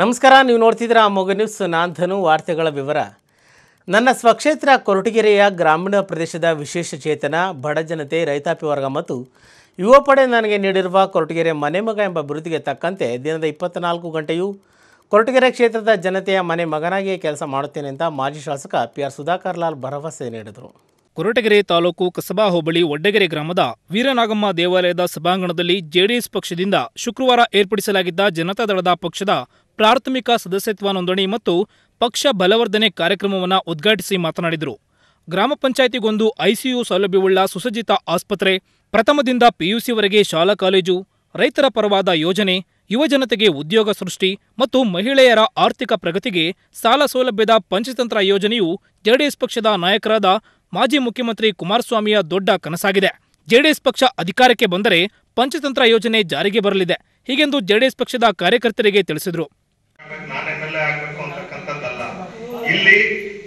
ನಮಸ್ಕಾರ, ನೀವು ನೋಡ್ತಿದ್ದೀರಾ ಮೊಗ ನ್ಯೂಸ್. ನಾನ್ ಧನು, ವಾರ್ತೆಗಳ ವಿವರ. ನನ್ನ ಸ್ವಕ್ಷೇತ್ರ ಕೊರಟಗೆರೆಯ ಗ್ರಾಮೀಣ ಪ್ರದೇಶದ ವಿಶೇಷ ಚೇತನ, ಬಡ ಜನತೆ, ರೈತಾಪಿ ವರ್ಗ ಮತ್ತು ಯುವ ಪಡೆ ನನಗೆ ನೀಡಿರುವ ಕೊರಟಗೆರೆ ಮನೆ ಮಗ ಎಂಬ ಬಿರುದಿಗೆ ತಕ್ಕಂತೆ ದಿನದ ಇಪ್ಪತ್ನಾಲ್ಕು ಗಂಟೆಯೂ ಕೊರಟಗೆರೆ ಕ್ಷೇತ್ರದ ಜನತೆಯ ಮನೆ ಮಗನಾಗಿಯೇ ಕೆಲಸ ಮಾಡುತ್ತೇನೆ ಅಂತ ಮಾಜಿ ಶಾಸಕ ಪಿ ಆರ್ ಸುಧಾಕರ್ ಲಾಲ್ ಭರವಸೆ ನೀಡಿದರು. ಕೊರಟಗೆರೆ ತಾಲೂಕು ಕಸಬಾ ಹೋಬಳಿ ಒಡ್ಡಗೆರೆ ಗ್ರಾಮದ ವೀರನಾಗಮ್ಮ ದೇವಾಲಯದ ಸಭಾಂಗಣದಲ್ಲಿ ಜೆಡಿಎಸ್ ಪಕ್ಷದಿಂದ ಶುಕ್ರವಾರ ಏರ್ಪಡಿಸಲಾಗಿದ್ದ ಜನತಾದಳದ ಪಕ್ಷದ ಪ್ರಾಥಮಿಕ ಸದಸ್ಯತ್ವ ನೋಂದಣಿ ಮತ್ತು ಪಕ್ಷ ಬಲವರ್ಧನೆ ಕಾರ್ಯಕ್ರಮವನ್ನು ಉದ್ಘಾಟಿಸಿ ಮಾತನಾಡಿದರು. ಗ್ರಾಮ ಪಂಚಾಯಿತಿಗೊಂದು ಐಸಿಯು ಸೌಲಭ್ಯವುಳ್ಳ ಸುಸಜ್ಜಿತ ಆಸ್ಪತ್ರೆ, ಪ್ರಥಮದಿಂದ ಪಿಯುಸಿವರೆಗೆ ಶಾಲಾ ಕಾಲೇಜು, ರೈತರ ಪರವಾದ ಯೋಜನೆ ಯುವಜನತೆಗೆ ಉದ್ಯೋಗ ಸೃಷ್ಟಿ ಮತ್ತು ಮಹಿಳೆಯರ ಆರ್ಥಿಕ ಪ್ರಗತಿಗೆ ಸಾಲ ಸೌಲಭ್ಯದ ಪಂಚತಂತ್ರ ಯೋಜನೆಯು ಜೆಡಿಎಸ್ ಪಕ್ಷದ ನಾಯಕರಾದ ಮಾಜಿ ಮುಖ್ಯಮಂತ್ರಿ ಕುಮಾರಸ್ವಾಮಿಯ ದೊಡ್ಡ ಕನಸಾಗಿದೆ. ಜೆಡಿಎಸ್ ಪಕ್ಷ ಅಧಿಕಾರಕ್ಕೆ ಬಂದರೆ ಪಂಚತಂತ್ರ ಯೋಜನೆ ಜಾರಿಗೆ ಬರಲಿದೆ. ಹೀಗೆಂದು ಜೆಡಿಎಸ್ ಪಕ್ಷದ ಕಾರ್ಯಕರ್ತರಿಗೆ ತಿಳಿಸಿದರು. ಎಂ ಆಗ್ಬೇಕು ಅಂತಕ್ಕಂಥದ್ದಲ್ಲ ಇಲ್ಲಿ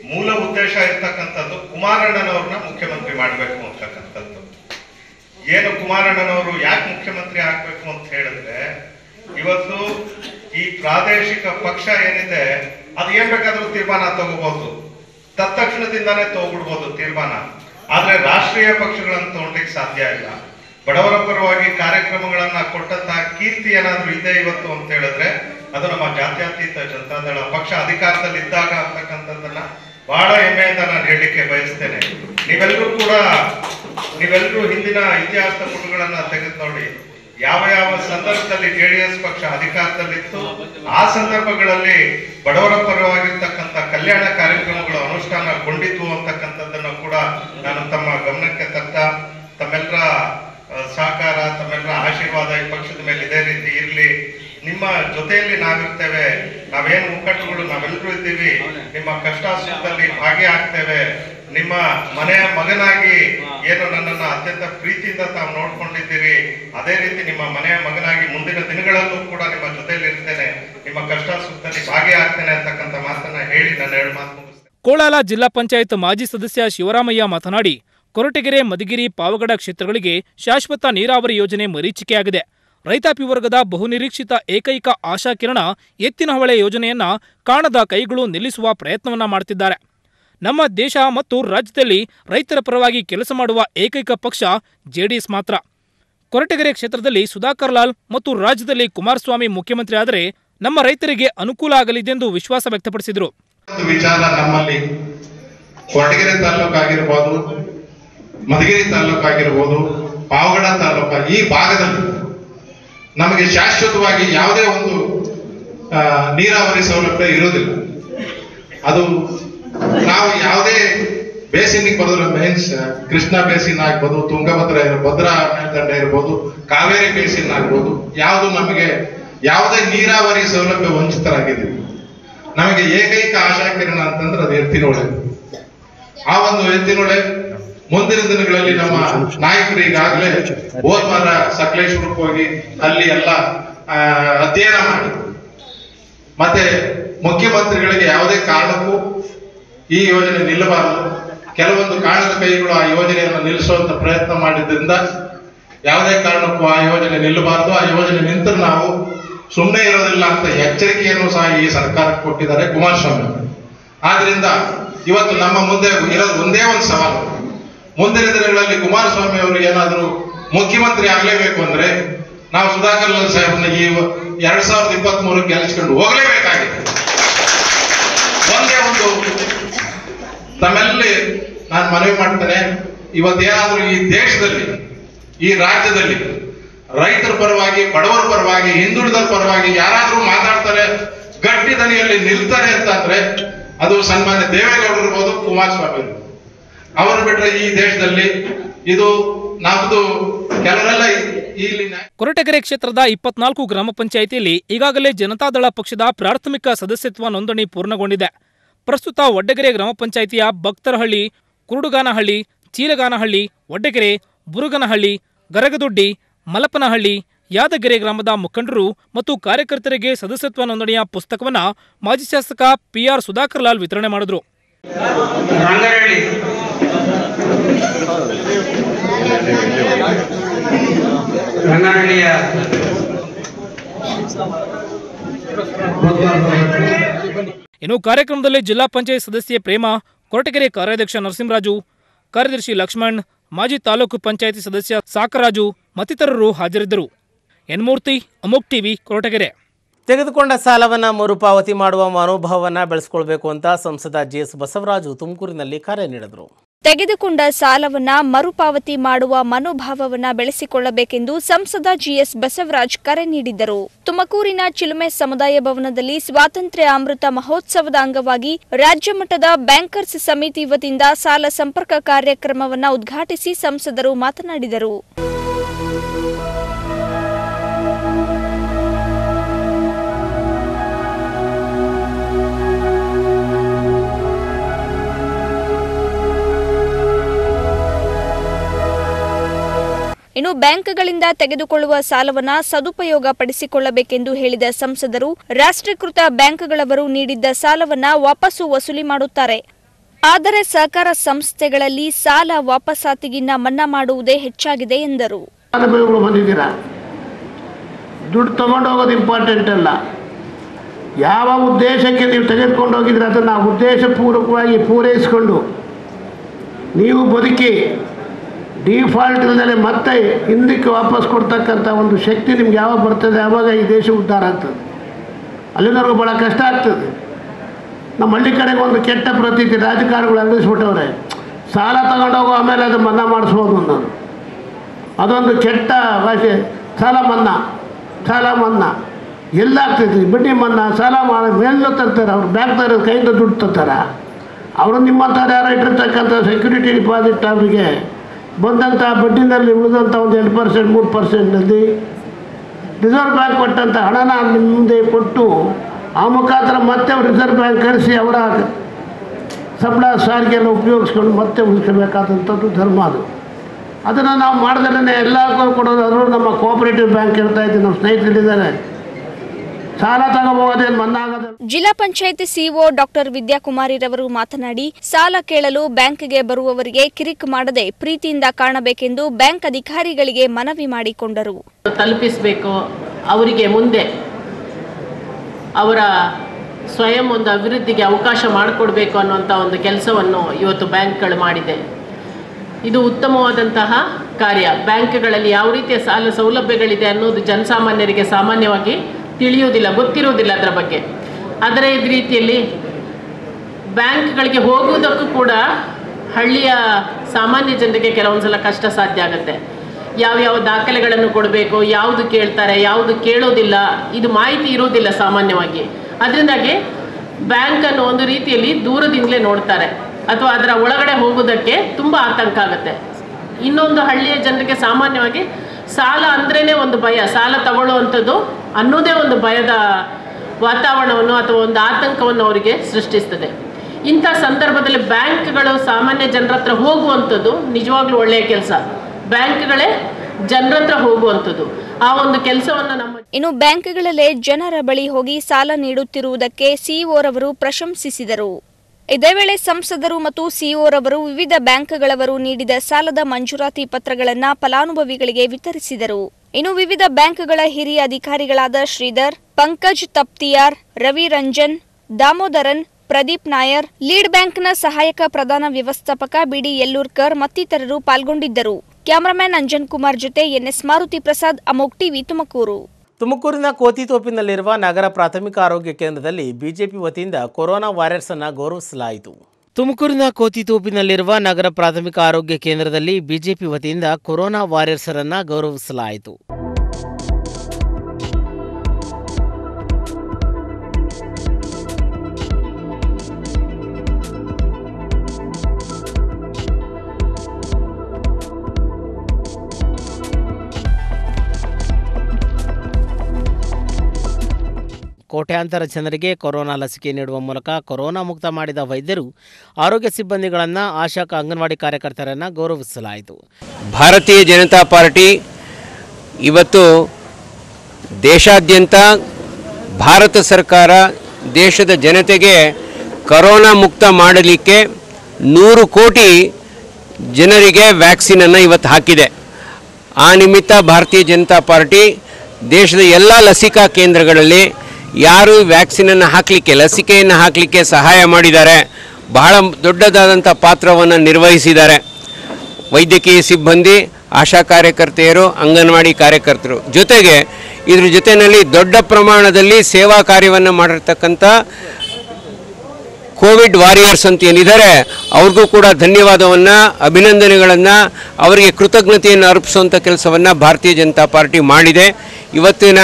ಮೂಲ ಉದ್ದೇಶ ಇರ್ತಕ್ಕಂಥದ್ದು ಕುಮಾರಣ್ಣನವ್ರನ್ನ ಮುಖ್ಯಮಂತ್ರಿ ಮಾಡಬೇಕು ಅಂತಕ್ಕಂಥದ್ದು ಏನು ಕುಮಾರಣ್ಣನವರು ಯಾಕೆ ಮುಖ್ಯಮಂತ್ರಿ ಆಗ್ಬೇಕು ಅಂತ ಹೇಳಿದ್ರೆ, ಇವತ್ತು ಈ ಪ್ರಾದೇಶಿಕ ಪಕ್ಷ ಏನಿದೆ, ಅದು ಏನ್ ಬೇಕಾದ್ರೂ ತೀರ್ಮಾನ ತಗೋಬಹುದು. ತತ್ಕ್ಷಣದಿಂದಾನೇ ತಗೋಬಿಡ್ಬೋದು ತೀರ್ಮಾನ. ಆದ್ರೆ ರಾಷ್ಟ್ರೀಯ ಪಕ್ಷಗಳನ್ನ ತಗೊಂಡ್ಲಿಕ್ಕೆ ಸಾಧ್ಯ ಇಲ್ಲ. ಬಡವರ ಪರವಾಗಿ ಕಾರ್ಯಕ್ರಮಗಳನ್ನ ಕೊಟ್ಟಂತಹ ಕೀರ್ತಿ ಏನಾದ್ರೂ ಇದೆ ಇವತ್ತು ಅಂತ ಹೇಳಿದ್ರೆ ಅದು ನಮ್ಮ ಜಾತ್ಯತೀತ ಜನತಾದಳ ಪಕ್ಷ ಅಧಿಕಾರದಲ್ಲಿ ಇದ್ದಾಗ ಅಂತಕ್ಕಂಥದ್ದನ್ನ ಬಹಳ ಹೆಮ್ಮೆಯಿಂದ ನಾನು ಹೇಳಲಿಕ್ಕೆ ಬಯಸ್ತೇನೆ. ನೀವೆಲ್ಲರೂ ಕೂಡ, ನೀವೆಲ್ಲರೂ ಹಿಂದಿನ ಇತಿಹಾಸದ ಪುಟಗಳನ್ನ ತೆಗೆದು ನೋಡಿ. ಯಾವ ಯಾವ ಸಂದರ್ಭದಲ್ಲಿ ಜೆಡಿಎಸ್ ಪಕ್ಷ ಅಧಿಕಾರದಲ್ಲಿತ್ತು, ಆ ಸಂದರ್ಭಗಳಲ್ಲಿ ಬಡವರ ಪರವಾಗಿರ್ತಕ್ಕಂಥ ಕಲ್ಯಾಣ ಕಾರ್ಯಕ್ರಮಗಳು ಅನುಷ್ಠಾನಗೊಂಡಿತ್ತು ಅಂತಕ್ಕಂಥದ್ದನ್ನು ಕೂಡ ನಾನು ತಮ್ಮ ಗಮನಕ್ಕೆ ತಕ್ಕ ತಮ್ಮೆಲ್ಲರ ಸಹಕಾರ, ತಮ್ಮೆಲ್ಲರ ಆಶೀರ್ವಾದ ಈ ಪಕ್ಷದ ಮೇಲೆ ಇದೇ ರೀತಿ ಇರ್ಲಿ. ನಿಮ್ಮ ಜೊತೆಯಲ್ಲಿ ನಾವಿರ್ತೇವೆ. ನಾವೇನು ಮುಖಂಡರುಗಳು ನಾವೆಲ್ಲರೂ ಇದ್ದೀವಿ. ನಿಮ್ಮ ಕಷ್ಟ ಸುಖದಲ್ಲಿ ಭಾಗಿಯಾಗ್ತೇವೆ ನಿಮ್ಮ ಮನೆಯ ಮಗನಾಗಿ ಏನು ನನ್ನನ್ನ ಅತ್ಯಂತ ಪ್ರೀತಿಯಿಂದ ತಾವು ನೋಡ್ಕೊಂಡಿದ್ದೀರಿ. ಅದೇ ರೀತಿ ನಿಮ್ಮ ಮನೆಯ ಮಗನಾಗಿ ಮುಂದಿನ ದಿನಗಳಲ್ಲೂ ಕೂಡ ನಿಮ್ಮ ಜೊತೆಯಲ್ಲಿ ಇರ್ತೇನೆ. ನಿಮ್ಮ ಕಷ್ಟ ಸುಖದಲ್ಲಿ ಭಾಗಿಯಾಗ್ತೇನೆ ಅಂತಕ್ಕಂಥ ಮಾತನ್ನ ಹೇಳಿ ನನ್ನ ಎರಡು ಮಾತು ಕೋಲಾಲ ಕೋಳಾಲ ಜಿಲ್ಲಾ ಪಂಚಾಯತ್ ಮಾಜಿ ಸದಸ್ಯ ಶಿವರಾಮಯ್ಯ ಮಾತನಾಡಿ ಕೊರಟಗೆರೆ ಮಧುಗಿರಿ ಪಾವಗಡ ಕ್ಷೇತ್ರಗಳಿಗೆ ಶಾಶ್ವತ ನೀರಾವರಿ ಯೋಜನೆ ಮರೀಚಿಕೆಯಾಗಿದೆ. ರೈತಾಪಿ ವರ್ಗದ ಬಹುನಿರೀಕ್ಷಿತ ಏಕೈಕ ಆಶಾಕಿರಣ ಎತ್ತಿನಹೊಳೆ ಯೋಜನೆಯನ್ನ ಕಾಣದ ಕೈಗಳು ನಿಲ್ಲಿಸುವ ಪ್ರಯತ್ನವನ್ನ ಮಾಡುತ್ತಿದ್ದಾರೆ ನಮ್ಮ ದೇಶ ಮತ್ತು ರಾಜ್ಯದಲ್ಲಿ ರೈತರ ಪರವಾಗಿ ಕೆಲಸ ಮಾಡುವ ಏಕೈಕ ಪಕ್ಷ ಜೆಡಿಎಸ್ ಮಾತ್ರ. ಕೊರಟಗೆರೆ ಕ್ಷೇತ್ರದಲ್ಲಿ ಸುಧಾಕರ್ ಲಾಲ್ ಮತ್ತು ರಾಜ್ಯದಲ್ಲಿ ಕುಮಾರಸ್ವಾಮಿ ಮುಖ್ಯಮಂತ್ರಿ ಆದರೆ ನಮ್ಮ ರೈತರಿಗೆ ಅನುಕೂಲ ಆಗಲಿದೆ ಎಂದು ವಿಶ್ವಾಸ ವ್ಯಕ್ತಪಡಿಸಿದರು. ಕೊರಟಗೆರೆ ತಾಲೂಕು ಆಗಿರ್ಬೋದು, ಮಧುಗಿರಿ ತಾಲೂಕು ಆಗಿರ್ಬೋದು, ಪಾವಗಡ ತಾಲೂಕು, ಈ ಭಾಗದಲ್ಲಿ ನಮಗೆ ಶಾಶ್ವತವಾಗಿ ಯಾವುದೇ ಒಂದು ನೀರಾವರಿ ಸೌಲಭ್ಯ ಇರೋದಿಲ್ಲ ಅದು ನಾವು ಯಾವುದೇ ಬೇಸಿನಿಗೆ ಬರೋದ್ರ ಮೀನ್ಸ್ ಕೃಷ್ಣ ಬೇಸಿನ್ ಆಗ್ಬೋದು, ತುಂಗಭದ್ರ ಭದ್ರಾ ಮೇಲ್ದಂಡ ಇರ್ಬೋದು, ಕಾವೇರಿ ಬೇಸಿನ್ ಆಗ್ಬೋದು, ಯಾವುದು ನಮಗೆ ಯಾವುದೇ ನೀರಾವರಿ ಸೌಲಭ್ಯ ವಂಚಿತರಾಗಿದೆ ನಮಗೆ ಏಕೈಕ ಆಶಾಕಿರಣ ಅಂತಂದ್ರೆ ಅದು ಎತ್ತಿನೊಳೆ. ಆ ಒಂದು ಎತ್ತಿನೊಳೆ ಮುಂದಿನ ದಿನಗಳಲ್ಲಿ ನಮ್ಮ ನಾಯಕರು ಈಗಾಗಲೇ ಹೋದ್ವಾರ ಸಕಲೇಶ್ವರಕ್ಕೆ ಹೋಗಿ ಅಲ್ಲಿ ಎಲ್ಲ ಅಧ್ಯಯನ ಮಾಡಿ ಮತ್ತೆ ಮುಖ್ಯಮಂತ್ರಿಗಳಿಗೆ ಯಾವುದೇ ಕಾರಣಕ್ಕೂ ಈ ಯೋಜನೆ ನಿಲ್ಲಬಾರದು. ಕೆಲವೊಂದು ಕಾರಣದ ಕೈಗಳು ಆ ಯೋಜನೆಯನ್ನು ನಿಲ್ಲಿಸುವಂತ ಪ್ರಯತ್ನ ಮಾಡಿದ್ರಿಂದ ಯಾವುದೇ ಕಾರಣಕ್ಕೂ ಆ ಯೋಜನೆ ನಿಲ್ಲಬಾರದು. ಆ ಯೋಜನೆ ನಿಂತರೆ ನಾವು ಸುಮ್ಮನೆ ಇರೋದಿಲ್ಲ ಅಂತ ಎಚ್ಚರಿಕೆಯನ್ನು ಸಹ ಈ ಸರ್ಕಾರಕ್ಕೆ ಕೊಟ್ಟಿದ್ದಾರೆ ಕುಮಾರಸ್ವಾಮಿ. ಆದ್ರಿಂದ ಇವತ್ತು ನಮ್ಮ ಮುಂದೆ ಇರೋದು ಒಂದೇ ಒಂದು ಸವಾಲು ಮುಂದಿನ ದಿನಗಳಲ್ಲಿ ಕುಮಾರಸ್ವಾಮಿ ಅವರು ಏನಾದರೂ ಮುಖ್ಯಮಂತ್ರಿ ಆಗ್ಲೇಬೇಕು ಅಂದ್ರೆ ನಾವು ಸುಧಾಕರ್ ಲಾಲ್ ಸಾಹೇಬ್ನ ಈ ಎರಡ್ ಸಾವಿರದ ಇಪ್ಪತ್ತ್ ಮೂರಕ್ಕೆ ಗೆಲ್ಲಿಸ್ಕೊಂಡು ಹೋಗಲೇಬೇಕಾಗಿದೆ. ಒಂದೇ ಒಂದು ತಮ್ಮೆಲ್ಲಿ ನಾನು ಮನವಿ ಮಾಡ್ತೇನೆ, ಇವತ್ತೇನಾದರೂ ಈ ದೇಶದಲ್ಲಿ, ಈ ರಾಜ್ಯದಲ್ಲಿ ರೈತರ ಪರವಾಗಿ, ಬಡವರ ಪರವಾಗಿ ಹಿಂದುಳಿದರ ಪರವಾಗಿ ಯಾರಾದರೂ ಮಾತಾಡ್ತಾರೆ, ಗಟ್ಟಿ ದನಿಯಲ್ಲಿ ನಿಲ್ತಾರೆ ಅಂತಂದ್ರೆ ಅದು ಸನ್ಮಾನ್ಯ ದೇವೇಗೌಡರು ಇರ್ಬೋದು ಕುಮಾರಸ್ವಾಮಿ ಅವರು ಬಿಟ್ರೆ ಈ ದೇಶದಲ್ಲಿ ಇದು ನಮ್ದು ಕೆಲವರೆಲ್ಲ ಕೊರಟಗೆರೆ ಕ್ಷೇತ್ರದ ಇಪ್ಪತ್ನಾಲ್ಕು ಗ್ರಾಮ ಪಂಚಾಯಿತಿಯಲ್ಲಿ ಈಗಾಗಲೇ ಜನತಾದಳ ಪಕ್ಷದ ಪ್ರಾಥಮಿಕ ಸದಸ್ಯತ್ವ ನೋಂದಣಿ ಪೂರ್ಣಗೊಂಡಿದೆ. ಪ್ರಸ್ತುತ ಒಡ್ಡಗೆರೆ ಗ್ರಾಮ ಪಂಚಾಯಿತಿಯ ಭಕ್ತರಹಳ್ಳಿ ಕುರುಡುಗಾನಹಳ್ಳಿ ಚೀಲಗಾನಹಳ್ಳಿ ಒಡ್ಡಗೆರೆ ಬುರುಗನಹಳ್ಳಿ ಗರಗದೊಡ್ಡಿ ಮಲಪನಹಳ್ಳಿ ಯಾದಗೆರೆ ಗ್ರಾಮದ ಮುಖಂಡರು ಮತ್ತು ಕಾರ್ಯಕರ್ತರಿಗೆ ಸದಸ್ಯತ್ವ ನೋಂದಣಿಯ ಪುಸ್ತಕವನ್ನ ಮಾಜಿ ಶಾಸಕ ಪಿಆರ್ ಸುಧಾಕರ್ ಲಾಲ್ ವಿತರಣೆ ಮಾಡಿದರು. ರಂಗನಹಳ್ಳಿಯ ಇನ್ನು ಕಾರ್ಯಕ್ರಮದಲ್ಲಿ ಜಿಲ್ಲಾ ಪಂಚಾಯತ್ ಸದಸ್ಯೆ ಪ್ರೇಮ ಕೊರಟಗೆರೆ ಕಾರ್ಯಾಧ್ಯಕ್ಷ ನರಸಿಂಹರಾಜು ಕಾರ್ಯದರ್ಶಿ ಲಕ್ಷ್ಮಣ್ ಮಾಜಿ ತಾಲೂಕು ಪಂಚಾಯಿತಿ ಸದಸ್ಯ ಸಾಕರಾಜು ಮತ್ತಿತರರು ಹಾಜರಿದ್ದರು. ಎನ್ಮೂರ್ತಿ ಅಮೋಕ್ ಟಿವಿ ಕೊರಟಗೆರೆ. ತೆಗೆದುಕೊಂಡ ಸಾಲವನ್ನು ಮರುಪಾವತಿ ಮಾಡುವ ಮನೋಭಾವವನ್ನು ಬೆಳೆಸ್ಕೊಳ್ಬೇಕು ಅಂತ ಸಂಸದ ಜಿ ಎಸ್ ಬಸವರಾಜು ತುಮಕೂರಿನಲ್ಲಿ ಕರೆ ನೀಡಿದರು. ತೆಗೆದುಕೊಂಡ ಸಾಲವನ್ನ ಮರುಪಾವತಿ ಮಾಡುವ ಮನೋಭಾವವನ್ನ ಬೆಳೆಸಿಕೊಳ್ಳಬೇಕೆಂದು ಸಂಸದ ಜಿಎಸ್ ಬಸವರಾಜ್ ಕರೆ ನೀಡಿದ್ದರು. ತುಮಕೂರಿನ ಚಿಲುಮೆ ಸಮುದಾಯ ಭವನದಲ್ಲಿ ಸ್ವಾತಂತ್ರ್ಯ ಅಮೃತ ಮಹೋತ್ಸವದ ಅಂಗವಾಗಿ ರಾಜ್ಯ ಮಟ್ಟದ ಬ್ಯಾಂಕರ್ಸ್ ಸಮಿತಿ ವತಿಯಿಂದ ಸಾಲ ಸಂಪರ್ಕ ಕಾರ್ಯಕ್ರಮವನ್ನು ಉದ್ಘಾಟಿಸಿ ಸಂಸದರು ಮಾತನಾಡಿದರು. ಇನ್ನು ಬ್ಯಾಂಕ್ಗಳಿಂದ ತೆಗೆದುಕೊಳ್ಳುವ ಸಾಲವನ್ನ ಸದುಪಯೋಗ ಪಡಿಸಿಕೊಳ್ಳಬೇಕೆಂದು ಹೇಳಿದ ಸಂಸದರು, ರಾಷ್ಟ್ರೀಕೃತ ಬ್ಯಾಂಕ್ಗಳವರು ನೀಡಿದ್ದ ಸಾಲವನ್ನ ವಾಪಸ್ಸು ವಸೂಲಿ ಮಾಡುತ್ತಾರೆ. ಆದರೆ ಸಹಕಾರ ಸಂಸ್ಥೆಗಳಲ್ಲಿ ಸಾಲ ವಾಪಸಾತಿಗಿನ್ನ ಮನ್ನಾ ಮಾಡುವುದೇ ಹೆಚ್ಚಾಗಿದೆ ಎಂದರು. ದುಡ್ಡು ತಗೊಂಡು ಹೋಗೋದು ಇಂಪಾರ್ಟೆಂಟ್ ಅಲ್ಲ. ಯಾವ ಉದ್ದೇಶಕ್ಕೆ ನೀವು ತೆಗೆದುಕೊಂಡು ಹೋಗಿದ್ರೆ ಅದನ್ನು ಉದ್ದೇಶಪೂರ್ವಕವಾಗಿ ಪೂರೈಸಿಕೊಂಡು ನೀವು ಬದುಕಿ ಡಿಫಾಲ್ಟ್ ಇಲ್ಲದೆ ಮತ್ತೆ ಹಿಂದಕ್ಕೆ ವಾಪಸ್ ಕೊಡ್ತಕ್ಕಂಥ ಒಂದು ಶಕ್ತಿ ನಿಮ್ಗೆ ಯಾವಾಗ ಬರ್ತದೆ ಆವಾಗ ಈ ದೇಶ ಉದ್ಧಾರ ಆಗ್ತದೆ. ಅಲ್ಲಿನವ್ರಿಗೂ ಭಾಳ ಕಷ್ಟ ಆಗ್ತದೆ. ನಮ್ಮ ಹಳ್ಳಿ ಕಡೆಗೆ ಒಂದು ಕೆಟ್ಟ ಪ್ರತೀತಿ ರಾಜಕಾರಣಿಗಳು ಅಂದಿಸ್ಬಿಟ್ಟವ್ರೆ ಸಾಲ ತಗೊಂಡೋಗೋ ಆಮೇಲೆ ಅದು ಮನ್ನಾ ಮಾಡಿಸ್ಬೋದು ನಾನು. ಅದೊಂದು ಕೆಟ್ಟ ಭಾಷೆ, ಸಾಲ ಮನ್ನಾ ಸಾಲ ಮನ್ನಾ. ಎಲ್ಲಾಗ್ತೈತಿ ಬಡ್ಡಿ ಮನ್ನಾ, ಸಾಲ ಮಾಡಿ ಮೇಲೆ ತರ್ತಾರೆ, ಅವ್ರು ಬ್ಯಾಂಕ್ದವ್ರ ಕೈಯಿಂದ ದುಡ್ಡು ತರ್ತಾರೆ? ಅವರು ನಿಮ್ಮಂಥವ್ರು ಯಾರೋ ಇಟ್ಟಿರ್ತಕ್ಕಂಥ ಸೆಕ್ಯೂರಿಟಿ ಡಿಪಾಸಿಟ್ ಅವರಿಗೆ ಬಂದಂಥ ಬಡ್ಡಿನಲ್ಲಿ ಉಳಿದಂಥ ಒಂದು ಎರಡು ಪರ್ಸೆಂಟ್ ಮೂರು ಪರ್ಸೆಂಟ್ನಲ್ಲಿ ರಿಸರ್ವ್ ಬ್ಯಾಂಕ್ ಕೊಟ್ಟಂಥ ಹಣನ ಮುಂದೆ ಕೊಟ್ಟು ಆ ಮುಖಾಂತರ ಮತ್ತೆ ರಿಸರ್ವ್ ಬ್ಯಾಂಕ್ ಕಳಿಸಿ ಅವರ ಸಂಬಳ ಸಾರಿಗೆಲ್ಲ ಉಪಯೋಗಿಸ್ಕೊಂಡು ಮತ್ತೆ ಉಳಿಸಬೇಕಾದಂಥದ್ದು ಧರ್ಮ ಅದು. ಅದನ್ನು ನಾವು ಮಾಡಿದ್ರೆ ಎಲ್ಲರಿಗೂ ಕೊಡೋದಾದರೂ ನಮ್ಮ ಕೋಆಪರೇಟಿವ್ ಬ್ಯಾಂಕ್ ಹೇಳ್ತಾ ಇದ್ದೀವಿ ನಮ್ಮ ಸ್ನೇಹಿತರಿದ್ದಾರೆ ಸಾಲ ತಗೋಬೋದೇನು ಮನ್ನಾ ಆಗೋದು ಜಿಲ್ಲಾ ಪಂಚಾಯಿತಿ ಸಿಇಒ ಡಾಕ್ಟರ್ ವಿದ್ಯಾಕುಮಾರಿರವರು ಮಾತನಾಡಿ ಸಾಲ ಕೇಳಲು ಬ್ಯಾಂಕ್ಗೆ ಬರುವವರಿಗೆ ಕಿರಿಕ್ ಮಾಡದೆ ಪ್ರೀತಿಯಿಂದ ಕಾಣಬೇಕೆಂದು ಬ್ಯಾಂಕ್ ಅಧಿಕಾರಿಗಳಿಗೆ ಮನವಿ ಮಾಡಿಕೊಂಡರು. ತಲುಪಿಸಬೇಕು ಅವರಿಗೆ ಮುಂದೆ ಅವರ ಸ್ವಯಂ ಒಂದು ಅಭಿವೃದ್ಧಿಗೆ ಅವಕಾಶ ಮಾಡಿಕೊಡ್ಬೇಕು ಅನ್ನುವಂಥ ಒಂದು ಕೆಲಸವನ್ನು ಇವತ್ತು ಬ್ಯಾಂಕ್ಗಳು ಮಾಡಿದೆ. ಇದು ಉತ್ತಮವಾದಂತಹ ಕಾರ್ಯ. ಬ್ಯಾಂಕ್ಗಳಲ್ಲಿ ಯಾವ ರೀತಿಯ ಸಾಲ ಸೌಲಭ್ಯಗಳಿದೆ ಅನ್ನೋದು ಜನಸಾಮಾನ್ಯರಿಗೆ ಸಾಮಾನ್ಯವಾಗಿ ತಿಳಿಯುವುದಿಲ್ಲ ಗೊತ್ತಿರೋದಿಲ್ಲ ಅದರ ಬಗ್ಗೆ. ಅದರ ಇದು ರೀತಿಯಲ್ಲಿ ಬ್ಯಾಂಕ್ಗಳಿಗೆ ಹೋಗುವುದಕ್ಕೂ ಕೂಡ ಹಳ್ಳಿಯ ಸಾಮಾನ್ಯ ಜನರಿಗೆ ಕೆಲವೊಂದು ಸಲ ಕಷ್ಟ ಸಾಧ್ಯ ಆಗುತ್ತೆ. ಯಾವ್ಯಾವ ದಾಖಲೆಗಳನ್ನು ಕೊಡಬೇಕು, ಯಾವುದು ಕೇಳ್ತಾರೆ, ಯಾವುದು ಕೇಳೋದಿಲ್ಲ, ಇದು ಮಾಹಿತಿ ಇರೋದಿಲ್ಲ ಸಾಮಾನ್ಯವಾಗಿ. ಅದರಿಂದಾಗಿ ಬ್ಯಾಂಕನ್ನು ಒಂದು ರೀತಿಯಲ್ಲಿ ದೂರದಿಂದಲೇ ನೋಡ್ತಾರೆ. ಅಥವಾ ಅದರ ಒಳಗಡೆ ಹೋಗೋದಕ್ಕೆ ತುಂಬ ಆತಂಕ ಆಗುತ್ತೆ. ಇನ್ನೊಂದು ಹಳ್ಳಿಯ ಜನರಿಗೆ ಸಾಮಾನ್ಯವಾಗಿ ಸಾಲ ಅಂದ್ರೇ ಒಂದು ಭಯ, ಸಾಲ ತಗೊಳ್ಳುವಂಥದ್ದು ಅನ್ನೋದೇ ಒಂದು ಭಯದ ವಾತಾವರಣವನ್ನು ಅಥವಾ ಒಂದು ಆತಂಕವನ್ನು ಅವರಿಗೆ ಸೃಷ್ಟಿಸ್ತದೆ. ಇಂಥ ಸಂದರ್ಭದಲ್ಲಿ ಬ್ಯಾಂಕ್ಗಳು ಸಾಮಾನ್ಯ ಜನರ ಹತ್ರ ಹೋಗುವಂಥದ್ದು ನಿಜವಾಗ್ಲೂ ಒಳ್ಳೆಯ ಕೆಲಸ. ಬ್ಯಾಂಕ್ಗಳೇ ಜನರ ಹತ್ರ ಹೋಗುವಂಥದ್ದು. ಆ ಒಂದು ಕೆಲಸವನ್ನು ನಮ್ಮ ಇನ್ನು ಬ್ಯಾಂಕ್ಗಳಲ್ಲೇ ಜನರ ಬಳಿ ಹೋಗಿ ಸಾಲ ನೀಡುತ್ತಿರುವುದಕ್ಕೆ ಸಿಇಒರವರು ಪ್ರಶಂಸಿಸಿದರು. ಇದೇ ವೇಳೆ ಸಂಸದರು ಮತ್ತು ಸಿಇಒರವರು ವಿವಿಧ ಬ್ಯಾಂಕ್ಗಳವರು ನೀಡಿದ ಸಾಲದ ಮಂಜೂರಾತಿ ಪತ್ರಗಳನ್ನು ಫಲಾನುಭವಿಗಳಿಗೆ ವಿತರಿಸಿದರು. ಇನ್ನು ವಿವಿಧ ಬ್ಯಾಂಕ್ಗಳ ಹಿರಿಯ ಅಧಿಕಾರಿಗಳಾದ ಶ್ರೀಧರ್, ಪಂಕಜ್ ತಪ್ತಿಯಾರ್, ರವಿ ರಂಜನ್, ದಾಮೋದರನ್, ಪ್ರದೀಪ್ ನಾಯರ್, ಲೀಡ್ ಬ್ಯಾಂಕ್ನ ಸಹಾಯಕ ಪ್ರಧಾನ ವ್ಯವಸ್ಥಾಪಕ ಬಿಡಿ ಯಲ್ಲೂರ್ಕರ್ ಮತ್ತಿತರರು ಪಾಲ್ಗೊಂಡಿದ್ದರು. ಕ್ಯಾಮರಾಮ್ಯಾನ್ ಅಂಜನ್ ಕುಮಾರ್ ಜೊತೆ ಎನ್ಎಸ್ ಮಾರುತಿ ಪ್ರಸಾದ್, ಅಮೋಕ್ ಟಿವಿ ತುಮಕೂರು. ತುಮಕೂರಿನ ಕೋತಿತೋಪಿನಲ್ಲಿರುವ ನಗರ ಪ್ರಾಥಮಿಕ ಆರೋಗ್ಯ ಕೇಂದ್ರದಲ್ಲಿ ಬಿಜೆಪಿ ವತಿಯಿಂದ ಕೊರೋನಾ ವಾರಿಯರ್ಸ್ ಅನ್ನು ಗೌರವಿಸಲಾಯಿತು. ತುಮಕೂರಿನ ಕೋತಿತೋಪಿನಲ್ಲಿರುವ ನಗರ ಪ್ರಾಥಮಿಕ ಆರೋಗ್ಯ ಕೇಂದ್ರದಲ್ಲಿ ಬಿಜೆಪಿ ವತಿಯಿಂದ ಕೊರೋನಾ ವಾರಿಯರ್ಸರನ್ನು ಗೌರವಿಸಲಾಯಿತು. ಕೋಟ್ಯಾಂತರ ಜನರಿಗೆ ಕೊರೋನಾ ಲಸಿಕೆ ನೀಡುವ ಮೂಲಕ ಕೊರೋನಾ ಮುಕ್ತ ಮಾಡಿದ ವೈದ್ಯರು ಆರೋಗ್ಯ ಸಿಬ್ಬಂದಿಗಳನ್ನು ಆಶಾ ಅಂಗನವಾಡಿ ಕಾರ್ಯಕರ್ತರನ್ನು ಗೌರವಿಸಲಾಯಿತು. ಭಾರತೀಯ ಜನತಾ ಪಾರ್ಟಿ ಇವತ್ತು ದೇಶಾದ್ಯಂತ ಭಾರತ ಸರ್ಕಾರ ದೇಶದ ಜನತೆಗೆ ಕರೋನಾ ಮುಕ್ತ ಮಾಡಲಿಕ್ಕೆ ನೂರು ಕೋಟಿ ಜನರಿಗೆ ವ್ಯಾಕ್ಸಿನನ್ನು ಇವತ್ತು ಹಾಕಿದೆ. ಆ ನಿಮಿತ್ತ ಭಾರತೀಯ ಜನತಾ ಪಾರ್ಟಿ ದೇಶದ ಎಲ್ಲ ಲಸಿಕಾ ಕೇಂದ್ರಗಳಲ್ಲಿ ಯಾರು ವ್ಯಾಕ್ಸಿನನ್ನು ಹಾಕಲಿಕ್ಕೆ, ಲಸಿಕೆಯನ್ನು ಹಾಕಲಿಕ್ಕೆ ಸಹಾಯ ಮಾಡಿದ್ದಾರೆ, ಬಹಳ ದೊಡ್ಡದಾದಂಥ ಪಾತ್ರವನ್ನು ನಿರ್ವಹಿಸಿದ್ದಾರೆ. ವೈದ್ಯಕೀಯ ಸಿಬ್ಬಂದಿ, ಆಶಾ ಕಾರ್ಯಕರ್ತೆಯರು, ಅಂಗನವಾಡಿ ಕಾರ್ಯಕರ್ತರು. ಜೊತೆಗೆ, ಇದ್ರ ಜೊತೆಯಲ್ಲಿ ದೊಡ್ಡ ಪ್ರಮಾಣದಲ್ಲಿ ಸೇವಾ ಕಾರ್ಯವನ್ನು ಮಾಡಿರ್ತಕ್ಕಂಥ ಕೋವಿಡ್ ವಾರಿಯರ್ಸ್ ಅಂತ ಏನಿದ್ದಾರೆ, ಅವ್ರಿಗೂ ಕೂಡ ಧನ್ಯವಾದವನ್ನು, ಅಭಿನಂದನೆಗಳನ್ನು, ಅವರಿಗೆ ಕೃತಜ್ಞತೆಯನ್ನು ಅರ್ಪಿಸುವಂಥ ಕೆಲಸವನ್ನು ಭಾರತೀಯ ಜನತಾ ಪಾರ್ಟಿ ಮಾಡಿದೆ. ಇವತ್ತಿನ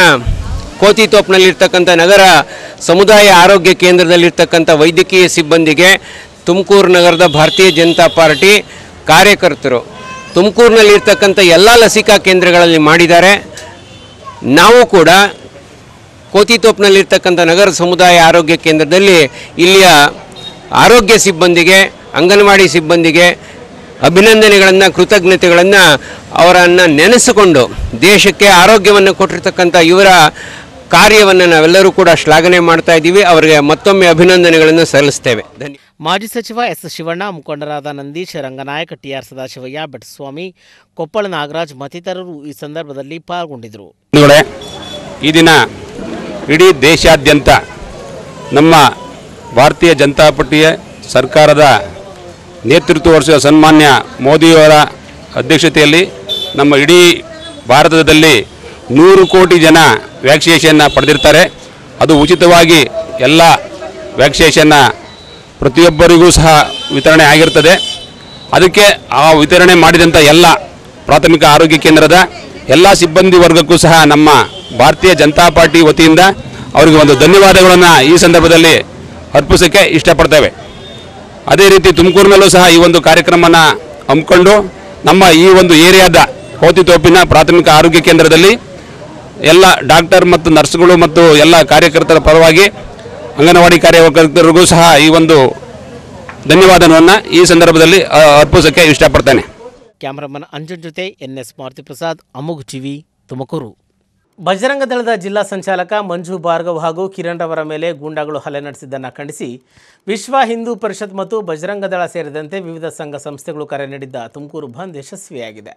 ಕೋತಿತೋಪ್ನಲ್ಲಿರ್ತಕ್ಕಂಥ ನಗರ ಸಮುದಾಯ ಆರೋಗ್ಯ ಕೇಂದ್ರದಲ್ಲಿರ್ತಕ್ಕಂಥ ವೈದ್ಯಕೀಯ ಸಿಬ್ಬಂದಿಗೆ ತುಮಕೂರು ನಗರದ ಭಾರತೀಯ ಜನತಾ ಪಾರ್ಟಿ ಕಾರ್ಯಕರ್ತರು ತುಮಕೂರಿನಲ್ಲಿರ್ತಕ್ಕಂಥ ಎಲ್ಲ ಲಸಿಕಾ ಕೇಂದ್ರಗಳಲ್ಲಿ ಮಾಡಿದ್ದಾರೆ. ನಾವು ಕೂಡ ಕೋತಿ ಕೋತಿತೋಪ್ನಲ್ಲಿರ್ತಕ್ಕಂಥ ನಗರ ಸಮುದಾಯ ಆರೋಗ್ಯ ಕೇಂದ್ರದಲ್ಲಿ ಇಲ್ಲಿಯ ಆರೋಗ್ಯ ಸಿಬ್ಬಂದಿಗೆ, ಅಂಗನವಾಡಿ ಸಿಬ್ಬಂದಿಗೆ ಅಭಿನಂದನೆಗಳನ್ನು, ಕೃತಜ್ಞತೆಗಳನ್ನು ಅವರನ್ನು ನೆನೆಸಿಕೊಂಡು ದೇಶಕ್ಕೆ ಆರೋಗ್ಯವನ್ನು ಕೊಟ್ಟಿರ್ತಕ್ಕಂಥ ಇವರ ಕಾರ್ಯವನ್ನು ನಾವೆಲ್ಲರೂ ಕೂಡ ಶ್ಲಾಘನೆ ಮಾಡ್ತಾ ಇದ್ದೀವಿ. ಅವರಿಗೆ ಮತ್ತೊಮ್ಮೆ ಅಭಿನಂದನೆಗಳನ್ನು ಸಲ್ಲಿಸ್ತೇವೆ. ಮಾಜಿ ಸಚಿವ ಎಸ್ ಶಿವಣ್ಣ ಮುಖಂಡರಾದ ನಂದೀಶ್ ರಂಗನಾಯಕ ಟಿಆರ್ ಸದಾಶಿವಯ್ಯ ಬೆಟ್ಟಸ್ವಾಮಿ ಕೊಪ್ಪಳ ನಾಗರಾಜ್ ಮತ್ತಿತರರು ಈ ಸಂದರ್ಭದಲ್ಲಿ ಪಾಲ್ಗೊಂಡಿದ್ದರು. ಈ ದಿನ ಇಡೀ ದೇಶಾದ್ಯಂತ ನಮ್ಮ ಭಾರತೀಯ ಜನತಾ ಪಾರ್ಟಿಯ ಸರ್ಕಾರದ ನೇತೃತ್ವ ವಹಿಸುವ ಸನ್ಮಾನ್ಯ ಮೋದಿಯವರ ಅಧ್ಯಕ್ಷತೆಯಲ್ಲಿ ನಮ್ಮ ಇಡೀ ಭಾರತದಲ್ಲಿ ನೂರು ಕೋಟಿ ಜನ ವ್ಯಾಕ್ಸಿನೇಷನ್ನ ಪಡೆದಿರ್ತಾರೆ. ಅದು ಉಚಿತವಾಗಿ ಎಲ್ಲ ವ್ಯಾಕ್ಸಿನೇಷನ್ನ ಪ್ರತಿಯೊಬ್ಬರಿಗೂ ಸಹ ವಿತರಣೆ ಆಗಿರ್ತದೆ. ಅದಕ್ಕೆ ಆ ವಿತರಣೆ ಮಾಡಿದಂಥ ಎಲ್ಲ ಪ್ರಾಥಮಿಕ ಆರೋಗ್ಯ ಕೇಂದ್ರದ ಎಲ್ಲ ಸಿಬ್ಬಂದಿ ವರ್ಗಕ್ಕೂ ಸಹ ನಮ್ಮ ಭಾರತೀಯ ಜನತಾ ಪಾರ್ಟಿ ವತಿಯಿಂದ ಅವರಿಗೆ ಒಂದು ಧನ್ಯವಾದಗಳನ್ನು ಈ ಸಂದರ್ಭದಲ್ಲಿ ಅರ್ಪಿಸೋಕ್ಕೆ ಇಷ್ಟಪಡ್ತೇವೆ. ಅದೇ ರೀತಿ ತುಮಕೂರಿನಲ್ಲೂ ಸಹ ಈ ಒಂದು ಕಾರ್ಯಕ್ರಮನ ಹಮ್ಮಿಕೊಂಡು ನಮ್ಮ ಈ ಒಂದು ಏರಿಯಾದ ಕೋತಿತೋಪಿನ ಪ್ರಾಥಮಿಕ ಆರೋಗ್ಯ ಕೇಂದ್ರದಲ್ಲಿ ಎಲ್ಲ ಡಾಕ್ಟರ್ ಮತ್ತು ನರ್ಸ್ಗಳು ಮತ್ತು ಎಲ್ಲ ಕಾರ್ಯಕರ್ತರ ಪರವಾಗಿ ಅಂಗನವಾಡಿ ಕಾರ್ಯಕರ್ತರಿಗೂ ಸಹ ಈ ಒಂದು ಧನ್ಯವಾದವನ್ನು ಈ ಸಂದರ್ಭದಲ್ಲಿ ಅರ್ಪಿಸೋಕ್ಕೆ ಇಷ್ಟಪಡ್ತೇನೆ. ಕ್ಯಾಮರಾಮನ್ ಅಂಜನ್ ಜೊತೆ N S Maruti Prasad ಅಮುಗ್ TV, Tumakuru. Bajrang ದಳದ ಜಿಲ್ಲಾ ಸಂಚಾಲಕ ಮಂಜು ಭಾರ್ಗವ್ ಹಾಗೂ ಕಿರಣ್ ರವರ ಮೇಲೆ ಗೂಂಡಾಗಳು ಹಲ್ಲೆ ನಡೆಸಿದ್ದನ್ನು ಖಂಡಿಸಿ, ವಿಶ್ವ ಹಿಂದೂ ಪರಿಷತ್ ಮತ್ತು ಬಜರಂಗ ದಳ ಸೇರಿದಂತೆ ವಿವಿಧ ಸಂಘ ಸಂಸ್ಥೆಗಳು ಕರೆ ನೀಡಿದ್ದ ತುಮಕೂರು ಬಂದ್ ಯಶಸ್ವಿಯಾಗಿದೆ.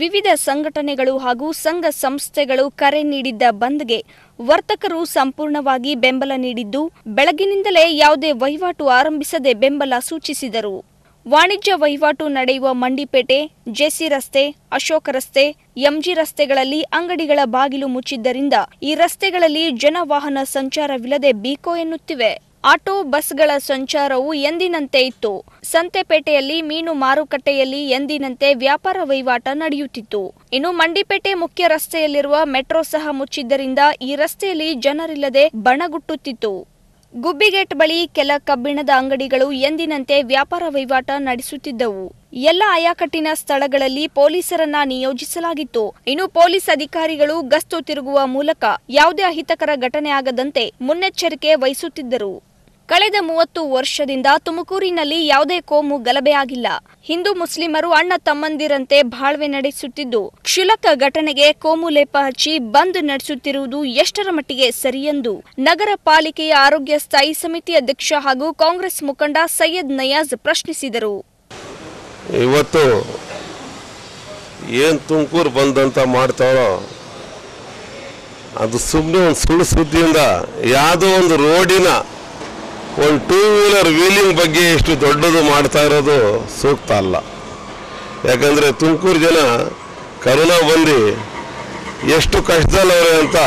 ವಿವಿಧ ಸಂಘಟನೆಗಳು ಹಾಗೂ ಸಂಘ ಸಂಸ್ಥೆಗಳು ಕರೆ ನೀಡಿದ್ದ ಬಂದ್ಗೆ ವರ್ತಕರು ಸಂಪೂರ್ಣವಾಗಿ ಬೆಂಬಲ ನೀಡಿದ್ದು ಬೆಳಗಿನಿಂದಲೇ ಯಾವುದೇ ವಹಿವಾಟು ಆರಂಭಿಸದೆ ಬೆಂಬಲ ಸೂಚಿಸಿದರು. ವಾಣಿಜ್ಯ ವಹಿವಾಟು ನಡೆಯುವ ಮಂಡಿಪೇಟೆ, ಜೆಸಿ ರಸ್ತೆ, ಅಶೋಕ ರಸ್ತೆ, ಎಂಜಿ ರಸ್ತೆಗಳಲ್ಲಿ ಅಂಗಡಿಗಳ ಬಾಗಿಲು ಮುಚ್ಚಿದ್ದರಿಂದ ಈ ರಸ್ತೆಗಳಲ್ಲಿ ಜನವಾಹನ ಸಂಚಾರವಿಲ್ಲದೆ ಬೀಕೋ ಎನ್ನುತ್ತಿವೆ. ಆಟೋ ಬಸ್ಗಳ ಸಂಚಾರವು ಎಂದಿನಂತೆ ಇತ್ತು. ಸಂತೆಪೇಟೆಯಲ್ಲಿ ಮೀನು ಮಾರುಕಟ್ಟೆಯಲ್ಲಿ ಎಂದಿನಂತೆ ವ್ಯಾಪಾರ ವಹಿವಾಟ ನಡೆಯುತ್ತಿತ್ತು. ಇನ್ನು ಮಂಡಿಪೇಟೆ ಮುಖ್ಯ ರಸ್ತೆಯಲ್ಲಿರುವ ಮೆಟ್ರೋ ಸಹ ಮುಚ್ಚಿದ್ದರಿಂದ ಈ ರಸ್ತೆಯಲ್ಲಿ ಜನರಿಲ್ಲದೆ ಬಣಗುಟ್ಟುತ್ತಿತ್ತು. ಗುಬ್ಬಿಗೇಟ್ ಬಳಿ ಕೆಲ ಕಬ್ಬಿಣದ ಅಂಗಡಿಗಳು ಎಂದಿನಂತೆ ವ್ಯಾಪಾರ ವಹಿವಾಟ ನಡೆಸುತ್ತಿದ್ದವು. ಎಲ್ಲ ಆಯಾಕಟ್ಟಿನ ಸ್ಥಳಗಳಲ್ಲಿ ಪೊಲೀಸರನ್ನ ನಿಯೋಜಿಸಲಾಗಿತ್ತು. ಇನ್ನು ಪೊಲೀಸ್ ಅಧಿಕಾರಿಗಳು ಗಸ್ತು ತಿರುಗುವ ಮೂಲಕ ಯಾವುದೇ ಅಹಿತಕರ ಘಟನೆ ಆಗದಂತೆ ಮುನ್ನೆಚ್ಚರಿಕೆ ವಹಿಸುತ್ತಿದ್ದರು. ಕಳೆದ ಮೂವತ್ತು ವರ್ಷದಿಂದ ತುಮಕೂರಿನಲ್ಲಿ ಯಾವುದೇ ಕೋಮು ಗಲಭೆ ಆಗಿಲ್ಲ. ಹಿಂದೂ ಮುಸ್ಲಿಮರು ಅಣ್ಣ ತಮ್ಮಂದಿರಂತೆ ಬಾಳ್ವೆ ನಡೆಸುತ್ತಿದ್ದು, ಕ್ಷುಲಕ ಘಟನೆಗೆ ಕೋಮು ಲೇಪ ಹಚ್ಚಿ ಬಂದ್ ನಡೆಸುತ್ತಿರುವುದು ಎಷ್ಟರ ಮಟ್ಟಿಗೆ ಸರಿಯೆಂದು ನಗರ ಪಾಲಿಕೆಯ ಆರೋಗ್ಯ ಸ್ಥಾಯಿ ಸಮಿತಿ ಅಧ್ಯಕ್ಷ ಹಾಗೂ ಕಾಂಗ್ರೆಸ್ ಮುಖಂಡ ಸೈಯದ್ ನಯಾಜ್ ಪ್ರಶ್ನಿಸಿದರು. ಇವತ್ತು ಏನು ತುಮಕೂರು ಬಂದಂತ ಮಾಡ್ತಾರೋ ಅದು ಸುಮ್ಮನೆ ಒಂದು ಸುಳ್ಳು ಸುದ್ದಿಯಿಂದ ಯಾವುದೋ ಒಂದು ರೋಡಿನ ಒಂದು ಟೂ ವೀಲರ್ ವೀಲಿಂಗ್ ಬಗ್ಗೆ ಇಷ್ಟು ದೊಡ್ಡದು ಮಾಡ್ತಾ ಇರೋದು ಸೂಕ್ತ ಅಲ್ಲ. ಯಾಕಂದರೆ ತುಮಕೂರು ಜನ ಕರೋನಾ ಬಂದು ಎಷ್ಟು ಕಷ್ಟದಲ್ಲವ್ರೆ ಅಂತ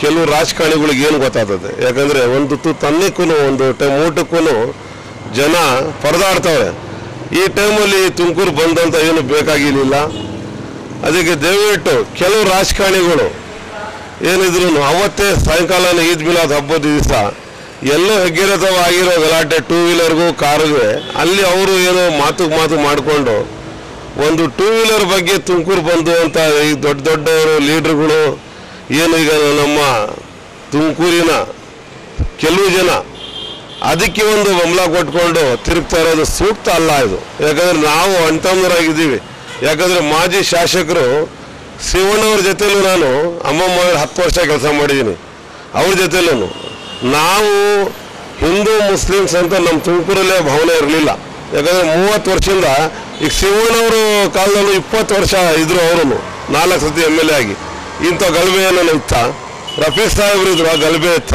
ಕೆಲವು ರಾಜಕಾರಣಿಗಳಿಗೆ ಏನು ಗೊತ್ತಾಗ್ತದೆ. ಯಾಕಂದರೆ ಒಂದು ತು ತನ್ನಕ್ಕೂ ಒಂದು ಟೈಮ್ ಜನ ಪರದಾಡ್ತವೆ ಈ ಟೈಮಲ್ಲಿ ತುಮಕೂರು ಬಂದಂಥ ಏನು ಬೇಕಾಗಿರಲಿಲ್ಲ. ಅದಕ್ಕೆ ದಯವಿಟ್ಟು ಕೆಲವು ರಾಜಕಾರಣಿಗಳು ಏನಿದ್ರು ಅವತ್ತೇ ಸಾಯಂಕಾಲನೇ ಈದ್ ಮಿಲಾದ್ ಹಬ್ಬದ ದಿವಸ ಎಲ್ಲೋ ಹೆಗ್ಗಿರತವಾಗಿರೋ ಗಲಾಟೆ ಟೂ ವೀಲರ್ಗೂ ಕಾರ್ಗೆ ಅಲ್ಲಿ ಅವರು ಏನೋ ಮಾತು ಮಾತು ಮಾಡಿಕೊಂಡು, ಒಂದು ಟೂ ವೀಲರ್ ಬಗ್ಗೆ ತುಮಕೂರು ಬಂದು ಅಂತ ಈ ದೊಡ್ಡ ದೊಡ್ಡವರು, ಲೀಡ್ರುಗಳು, ಏನು ಈಗ ನಮ್ಮ ತುಮಕೂರಿನ ಕೆಲವು ಜನ ಅದಕ್ಕೆ ಒಂದು ಬೆಂಬಲ ಕೊಟ್ಕೊಂಡು ತಿರುಗ್ತಾ ಇರೋದು ಸೂಕ್ತ ಅಲ್ಲ ಇದು. ಯಾಕಂದ್ರೆ ನಾವು ಅಂತಂದ್ರಾಗಿದ್ದೀವಿ ಯಾಕಂದ್ರೆ ಮಾಜಿ ಶಾಸಕರು ಶಿವಣ್ಣವ್ರ ಜೊತೆಲೂ ನಾನು ಅಮ್ಮಮ್ಮ ಹತ್ತು ವರ್ಷ ಕೆಲಸ ಮಾಡಿದ್ದೀನಿ. ಅವ್ರ ಜೊತೆಲೂ ನಾವು ಹಿಂದೂ ಮುಸ್ಲಿಮ್ಸ್ ಅಂತ ನಮ್ಮ ತುಮಕೂರಲ್ಲೇ ಭಾವನೆ ಇರಲಿಲ್ಲ. ಯಾಕಂದರೆ ಮೂವತ್ತು ವರ್ಷದಿಂದ ಈಗ ಶಿವಣ್ಣವರು ಕಾಲದಲ್ಲೂ ಇಪ್ಪತ್ತು ವರ್ಷ ಇದ್ದರು ಅವರು ನಾಲ್ಕು ಸತಿ ಎಂ ಎಲ್ ಎ ಆಗಿ. ಇಂಥ ಗಲಭೆಯನ್ನು ಇತ್ತ? ರಫೀಕ್ ಸಾಹೇಬ್ರು ಇದ್ರು, ಆ ಗಲಭೆ ಇತ್ತ?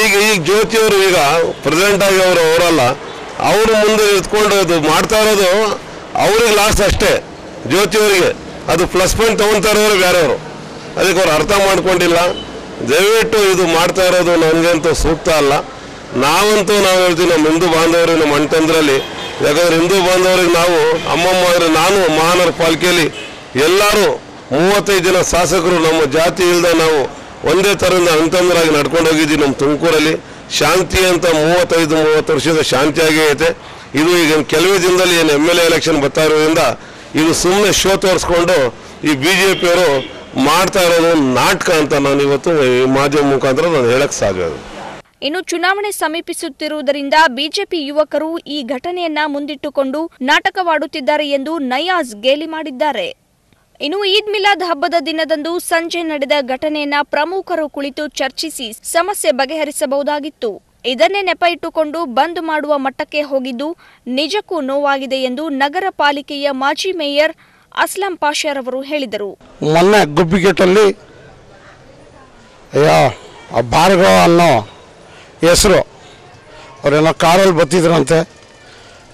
ಈಗ ಈಗ ಜ್ಯೋತಿಯವರು ಈಗ ಪ್ರೆಸಿಡೆಂಟ್ ಆಗಿ ಅವರು ಅವರಲ್ಲ, ಅವರು ಮುಂದೆ ಇದ್ಕೊಂಡು ಅದು ಮಾಡ್ತಾ ಇರೋದು ಅವ್ರಿಗೆ ಲಾಸ್ ಅಷ್ಟೇ ಜ್ಯೋತಿಯವರಿಗೆ ಅದು ಪ್ಲಸ್ ಪಾಯಿಂಟ್ ತೊಗೊತಾ ಇರೋರು ಬೇರೆಯವರು. ಅದಕ್ಕೆ ಅವ್ರು ಅರ್ಥ ಮಾಡ್ಕೊಂಡಿಲ್ಲ. ದಯವಿಟ್ಟು ಇದು ಮಾಡ್ತಾ ಇರೋದು ನನಗಂತೂ ಸೂಕ್ತ ಅಲ್ಲ. ನಾವಂತೂ ನಾವು ಹೇಳ್ತೀವಿ ನಮ್ಮ ಹಿಂದೂ ಬಾಂಧವರು ನಮ್ಮ ಅಣ್ತಂದ್ರಲ್ಲಿ ಯಾಕಂದ್ರೆ ಹಿಂದೂ ಬಾಂಧವರಿಗೆ ನಾವು, ಅಮ್ಮಮ್ಮ ಆದರೆ ನಾನು ಮಹಾನಗರ ಪಾಲಿಕೆಯಲ್ಲಿ ಎಲ್ಲರೂ ಮೂವತ್ತೈದು ಜನ ಶಾಸಕರು, ನಮ್ಮ ಜಾತಿ ಇಲ್ಲದೆ ನಾವು ಒಂದೇ ಥರದಿಂದ ಅಣ್ತಂದ್ರಾಗಿ ನಡ್ಕೊಂಡು ಹೋಗಿದ್ದೀವಿ ನಮ್ಮ ತುಮಕೂರಲ್ಲಿ. ಶಾಂತಿ ಅಂತ ಮೂವತ್ತೈದು, ಮೂವತ್ತು ವರ್ಷದ ಶಾಂತಿಯಾಗೇ ಐತೆ. ಇದು ಈಗ ಕೆಲವೇ ದಿನದಲ್ಲಿ ಏನು ಎಂ ಎಲ್ ಎ ಎಲೆಕ್ಷನ್ ಬರ್ತಾ ಇರೋದ್ರಿಂದ, ಇದು ಸುಮ್ಮನೆ ಶೋ ತೋರಿಸ್ಕೊಂಡು ಈ ಬಿ ಜೆ ಪಿಯವರು ಮಾಡ್ತಾ ಇರೋದು ನಾಟಕ ಅಂತ ನಾನು ಇವತ್ತು ಮಾಧ್ಯಮ ಮುಖಾಂತರ ನಾನು ಹೇಳಕ್ ಸಾಧ್ಯ ಇನ್ನು ಚುನಾವಣೆ ಸಮೀಪಿಸುತ್ತಿರುವುದರಿಂದ ಬಿಜೆಪಿ ಯುವಕರು ಈ ಘಟನೆಯನ್ನ ಮುಂದಿಟ್ಟುಕೊಂಡು ನಾಟಕವಾಡುತ್ತಿದ್ದಾರೆ ಎಂದು ನಯಾಜ್ ಗೇಲಿ ಮಾಡಿದ್ದಾರೆ. ಇನ್ನು ಈದ್ ಮಿಲಾದ್ ಹಬ್ಬದ ದಿನದಂದು ಸಂಜೆ ನಡೆದ ಘಟನೆಯನ್ನ ಪ್ರಮುಖರು ಕುಳಿತು ಚರ್ಚಿಸಿ ಸಮಸ್ಯೆ ಬಗೆಹರಿಸಬಹುದಾಗಿತ್ತು. ಇದನ್ನೇ ನೆಪ ಇಟ್ಟುಕೊಂಡು ಬಂದ್ ಮಾಡುವ ಮಟ್ಟಕ್ಕೆ ಹೋಗಿದ್ದು ನಿಜಕ್ಕೂ ನೋವಾಗಿದೆ ಎಂದು ನಗರ ಪಾಲಿಕೆಯ ಮಾಜಿ ಮೇಯರ್ ಅಸ್ಲಾಂ ಪಾಷಾರವರು ಹೇಳಿದರು. ಮೊನ್ನೆ ಗುಬ್ಬಿಗೇಟಲ್ಲಿ ಅಯ್ಯೋ ಭಾರ್ಗವ ಅನ್ನೋ ಹೆಸರು, ಅವರೇನೋ ಕಾರಲ್ಲಿ ಬತ್ತಿದ್ರಂತೆ.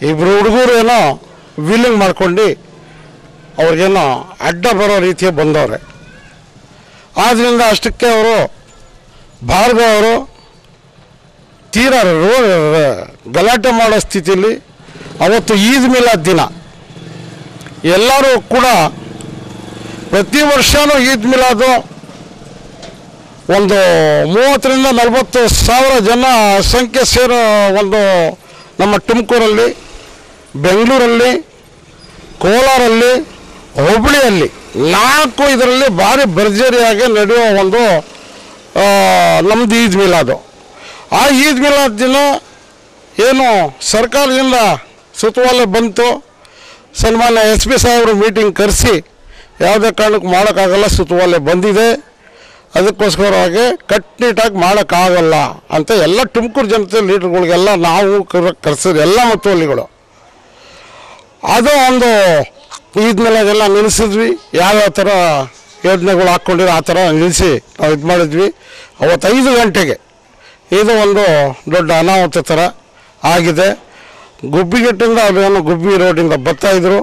ಇಬ್ಬರು ಹುಡುಗರು ಏನೋ ವೀಲಿಂಗ್ ಮಾಡ್ಕೊಂಡು ಅವ್ರಿಗೇನೋ ಅಡ್ಡ ಬರೋ ರೀತಿಯ ಬಂದವ್ರೆ. ಆದ್ದರಿಂದ ಅಷ್ಟಕ್ಕೆ ಅವರು ಭಾರ್ಗವ ಅವರು ತೀರ ರೋ, ಗಲಾಟೆ ಮಾಡೋ ಸ್ಥಿತಿಯಲ್ಲಿ ಅವತ್ತು ಈದ್ ಮಿಲಾದ್ ದಿನ. ಎಲ್ಲರೂ ಕೂಡ ಪ್ರತಿ ವರ್ಷವೂ ಈದ್ ಮಿಲಾದು ಒಂದು ಮೂವತ್ತರಿಂದ ನಲವತ್ತು ಸಾವಿರ ಜನ ಸಂಖ್ಯೆ ಸೇರೋ ಒಂದು ನಮ್ಮ ತುಮಕೂರಲ್ಲಿ, ಬೆಂಗಳೂರಲ್ಲಿ, ಕೋಲಾರಲ್ಲಿ ಹುಬ್ಬಳ್ಳಿಯಲ್ಲಿ ನಾಲ್ಕು ಇದರಲ್ಲಿ ಭಾರಿ ಭರ್ಜರಿಯಾಗಿ ನಡೆಯುವ ಒಂದು ನಮ್ಮದು ಈದ್ ಮಿಲಾದು. ಆ ಈದ್ ಮಿಲಾದ್ ದಿನ ಏನು ಸರ್ಕಾರದಿಂದ ಸುತ್ತೋಲೆ ಬಂತು ಸನ್ಮಾನ್ಯ ಎಸ್ ಪಿ ಸಾಹೇಬರು ಮೀಟಿಂಗ್ ಕರೆಸಿ ಯಾವುದೇ ಕಾರಣಕ್ಕೆ ಮಾಡೋಕ್ಕಾಗಲ್ಲ ಸುತ್ತುವಲ್ಲೇ ಬಂದಿದೆ. ಅದಕ್ಕೋಸ್ಕರವಾಗಿ ಕಟ್ನಿಟ್ಟಾಗಿ ಮಾಡೋಕ್ಕಾಗಲ್ಲ ಅಂತ ಎಲ್ಲ ತುಮಕೂರು ಜನತೆ ಲೀಡರ್ಗಳಿಗೆಲ್ಲ ನಾವು ಕರೆಸಿದ್ರು ಎಲ್ಲ ಮುತ್ತುವಲ್ಲಿಗಳು ಅದು ಒಂದು ಇದ್ಮೇಲೆ ಅದೆಲ್ಲ ನಿಲ್ಲಿಸಿದ್ವಿ. ಯಾವ್ಯಾವ ಥರ ಯೋಜನೆಗಳು ಹಾಕ್ಕೊಂಡಿರೋ ಆ ಥರ ನಿಲ್ಲಿಸಿ ನಾವು ಇದು ಮಾಡಿದ್ವಿ. ಅವತ್ತು ಐದು ಗಂಟೆಗೆ. ಇದು ಒಂದು ದೊಡ್ಡ ಅನಾಹುತ ಥರ ಆಗಿದೆ. ಗುಬ್ಬಿಗೆಟ್ಟಿಂದ ಅದೇನೋ ಗುಬ್ಬಿ ರೋಡಿಂದ ಬರ್ತಾಯಿದ್ರು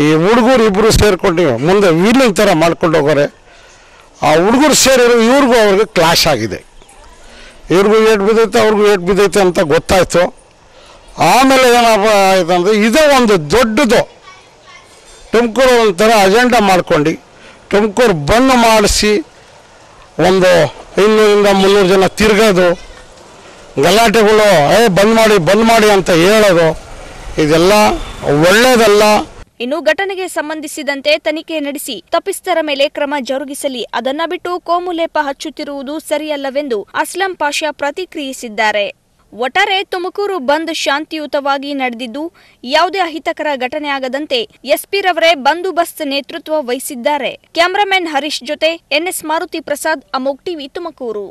ಈ ಹುಡುಗರು ಇಬ್ಬರು ಸೇರ್ಕೊಂಡು ಮುಂದೆ ವೀಲಿಂಗ್ ಥರ ಮಾಡ್ಕೊಂಡು ಹೋಗೋರೆ. ಆ ಹುಡುಗರು ಸೇರಿರೋ ಇವ್ರಿಗೂ ಅವ್ರಿಗೆ ಕ್ಲಾಶ್ ಆಗಿದೆ. ಇವ್ರಿಗೂ ಏಟ್ ಬಿದ್ದೈತೆ, ಅವ್ರಿಗೂ ಏಟ್ ಬಿದ್ದೈತೆ ಅಂತ ಗೊತ್ತಾಯ್ತು. ಆಮೇಲೆ ಏನಪ್ಪ ಆಯ್ತು ಇದೇ ಒಂದು ದೊಡ್ಡದು. ತುಮಕೂರು ಒಂಥರ ಅಜೆಂಡಾ ಮಾಡ್ಕೊಂಡು ತುಮಕೂರು ಬಂದ್ ಮಾಡಿಸಿ ಒಂದು ಇನ್ನೂರಿಂದ ಮುನ್ನೂರು ಜನ ತಿರ್ಗೋದು. ಗಲಾಟೆಗಳು, ಏ, ಬಂದ್ ಮಾಡಿ ಬಂದ್ ಮಾಡಿ ಅಂತ ಹೇಳೋದು, ಇದೆಲ್ಲ ಒಳ್ಳೇದಲ್ಲ. ಇನ್ನು ಘಟನೆಗೆ ಸಂಬಂಧಿಸಿದಂತೆ ತನಿಖೆ ನಡೆಸಿ ತಪ್ಪಿಸ್ತರ ಮೇಲೆ ಕ್ರಮ ಜರುಗಿಸಲಿ. ಅದನ್ನ ಬಿಟ್ಟು ಕೋಮುಲೇಪ ಹಚ್ಚುತ್ತಿರುವುದು ಸರಿಯಲ್ಲವೆಂದು ಅಸ್ಲಂ ಪಾಷಾ ಪ್ರತಿಕ್ರಿಯಿಸಿದ್ದಾರೆ. ಒಟ್ಟಾರೆ ತುಮಕೂರು ಬಂದ್ ಶಾಂತಿಯುತವಾಗಿ ನಡೆದಿದ್ದು, ಯಾವುದೇ ಅಹಿತಕರ ಘಟನೆ ಆಗದಂತೆ ಎಸ್ಪಿ ರವರೇ ಬಂದೋಬಸ್ತ್ ನೇತೃತ್ವ ವಹಿಸಿದ್ದಾರೆ. ಕ್ಯಾಮರಾಮನ್ ಹರೀಶ್ ಜೊತೆ ಎನ್ಎಸ್ ಮಾರುತಿ ಪ್ರಸಾದ್, ಅಮೋಕ್ ಟಿವಿ ತುಮಕೂರು.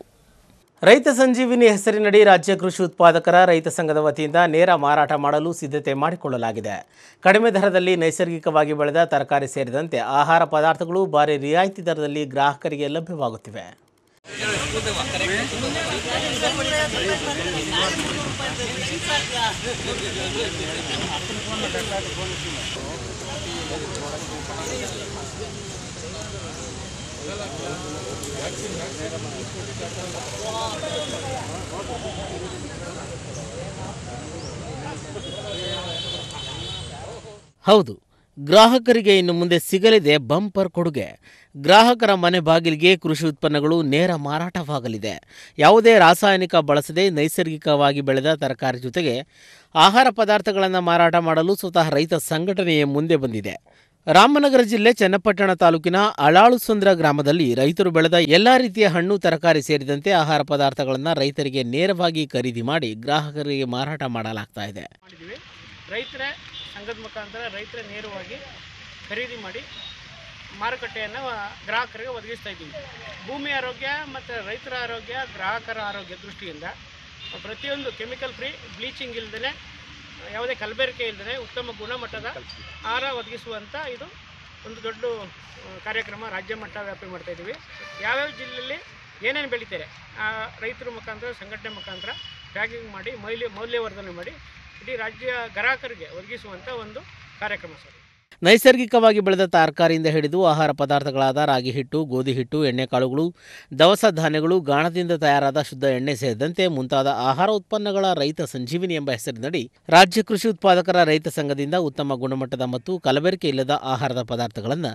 ರೈತ ಸಂಜೀವಿನಿ ಹೆಸರಿನಡಿ ರಾಜ್ಯ ಕೃಷಿ ಉತ್ಪಾದಕರ ರೈತ ಸಂಘದ ವತಿಯಿಂದ ನೇರ ಮಾರಾಟ ಮಾಡಲು ಸಿದ್ಧತೆ ಮಾಡಿಕೊಳ್ಳಲಾಗಿದೆ. ಕಡಿಮೆ ದರದಲ್ಲಿ ನೈಸರ್ಗಿಕವಾಗಿ ಬೆಳೆದ ತರಕಾರಿ ಸೇರಿದಂತೆ ಆಹಾರ ಪದಾರ್ಥಗಳು ಭಾರಿ ರಿಯಾಯಿತಿ ದರದಲ್ಲಿ ಗ್ರಾಹಕರಿಗೆ ಲಭ್ಯವಾಗುತ್ತಿವೆ. ಹೌದು, ಗ್ರಾಹಕರಿಗೆ ಇನ್ನು ಮುಂದೆ ಸಿಗಲಿದೆ ಬಂಪರ್ ಕೊಡುಗೆ. ಗ್ರಾಹಕರ ಮನೆ ಬಾಗಿಲಿಗೆ ಕೃಷಿ ಉತ್ಪನ್ನಗಳು ನೇರ ಮಾರಾಟವಾಗಲಿದೆ. ಯಾವುದೇ ರಾಸಾಯನಿಕ ಬಳಸದೆ ನೈಸರ್ಗಿಕವಾಗಿ ಬೆಳೆದ ತರಕಾರಿ ಜೊತೆಗೆ ಆಹಾರ ಪದಾರ್ಥಗಳನ್ನು ಮಾರಾಟ ಮಾಡಲು ಸ್ವತಃ ರೈತ ಸಂಘಟನೆಯೇ ಮುಂದೆ ಬಂದಿದೆ. ರಾಮನಗರ ಜಿಲ್ಲೆ ಚನ್ನಪಟ್ಟಣ ತಾಲೂಕಿನ ಅಳಾಳುಸಂದ್ರ ಗ್ರಾಮದಲ್ಲಿ ರೈತರು ಬೆಳೆದ ಎಲ್ಲಾ ರೀತಿಯ ಹಣ್ಣು, ತರಕಾರಿ ಸೇರಿದಂತೆ ಆಹಾರ ಪದಾರ್ಥಗಳನ್ನು ರೈತರಿಗೆ ನೇರವಾಗಿ ಖರೀದಿ ಮಾಡಿ ಗ್ರಾಹಕರಿಗೆ ಮಾರಾಟ ಮಾಡಲಾಗ್ತಾ ಇದೆ. ರೈತರ ಸಂಘದ ಮುಖಾಂತರ ರೈತರ ನೇರವಾಗಿ ಖರೀದಿ ಮಾಡಿ ಮಾರುಕಟ್ಟೆಯನ್ನು ಗ್ರಾಹಕರಿಗೆ ಒದಗಿಸ್ತಾ ಇದ್ದೀವಿ. ಭೂಮಿ ಆರೋಗ್ಯ ಮತ್ತು ರೈತರ ಆರೋಗ್ಯ, ಗ್ರಾಹಕರ ಆರೋಗ್ಯ ದೃಷ್ಟಿಯಿಂದ ಪ್ರತಿಯೊಂದು ಕೆಮಿಕಲ್ ಫ್ರೀ, ಬ್ಲೀಚಿಂಗ್ ಇಲ್ಲದೇ ಯಾವುದೇ ಕಲಬೆರಕೆ ಇಲ್ಲದೆ ಉತ್ತಮ ಗುಣಮಟ್ಟದ ಆಹಾರ ಒದಗಿಸುವಂಥ ಇದು ಒಂದು ದೊಡ್ಡ ಕಾರ್ಯಕ್ರಮ ರಾಜ್ಯ ಮಟ್ಟ ವ್ಯಾಪಿ ಮಾಡ್ತಾ ಇದ್ದೀವಿ. ಯಾವ್ಯಾವ ಜಿಲ್ಲೆಯಲ್ಲಿ ಏನೇನು ಬೆಳಿತಾರೆ, ಆ, ರೈತರ ಮುಖಾಂತರ, ಸಂಘಟನೆ ಮುಖಾಂತರ ಪ್ಯಾಕಿಂಗ್ ಮಾಡಿ, ಮೌಲ್ಯ, ಮೌಲ್ಯವರ್ಧನೆ ಮಾಡಿ ಇಡೀ ರಾಜ್ಯ ಗ್ರಾಹಕರಿಗೆ ಒದಗಿಸುವಂಥ ಒಂದು ಕಾರ್ಯಕ್ರಮ ಸರ್. ನೈಸರ್ಗಿಕವಾಗಿ ಬೆಳೆದ ತರಕಾರಿಯಿಂದ ಹಿಡಿದು ಆಹಾರ ಪದಾರ್ಥಗಳಾದ ರಾಗಿ ಹಿಟ್ಟು, ಗೋಧಿ ಹಿಟ್ಟು ಎಣ್ಣೆಕಾಳುಗಳು ದವಸ ಧಾನ್ಯಗಳು, ಗಾಣದಿಂದ ತಯಾರಾದ ಶುದ್ಧ ಎಣ್ಣೆ ಸೇರಿದಂತೆ ಮುಂತಾದ ಆಹಾರ ಉತ್ಪನ್ನಗಳ ರೈತ ಸಂಜೀವಿನಿ ಎಂಬ ಹೆಸರಿನಡಿ ರಾಜ್ಯ ಕೃಷಿ ಉತ್ಪಾದಕರ ರೈತ ಸಂಘದಿಂದ ಉತ್ತಮ ಗುಣಮಟ್ಟದ ಮತ್ತು ಕಲಬೆರಕೆ ಇಲ್ಲದ ಆಹಾರದ ಪದಾರ್ಥಗಳನ್ನು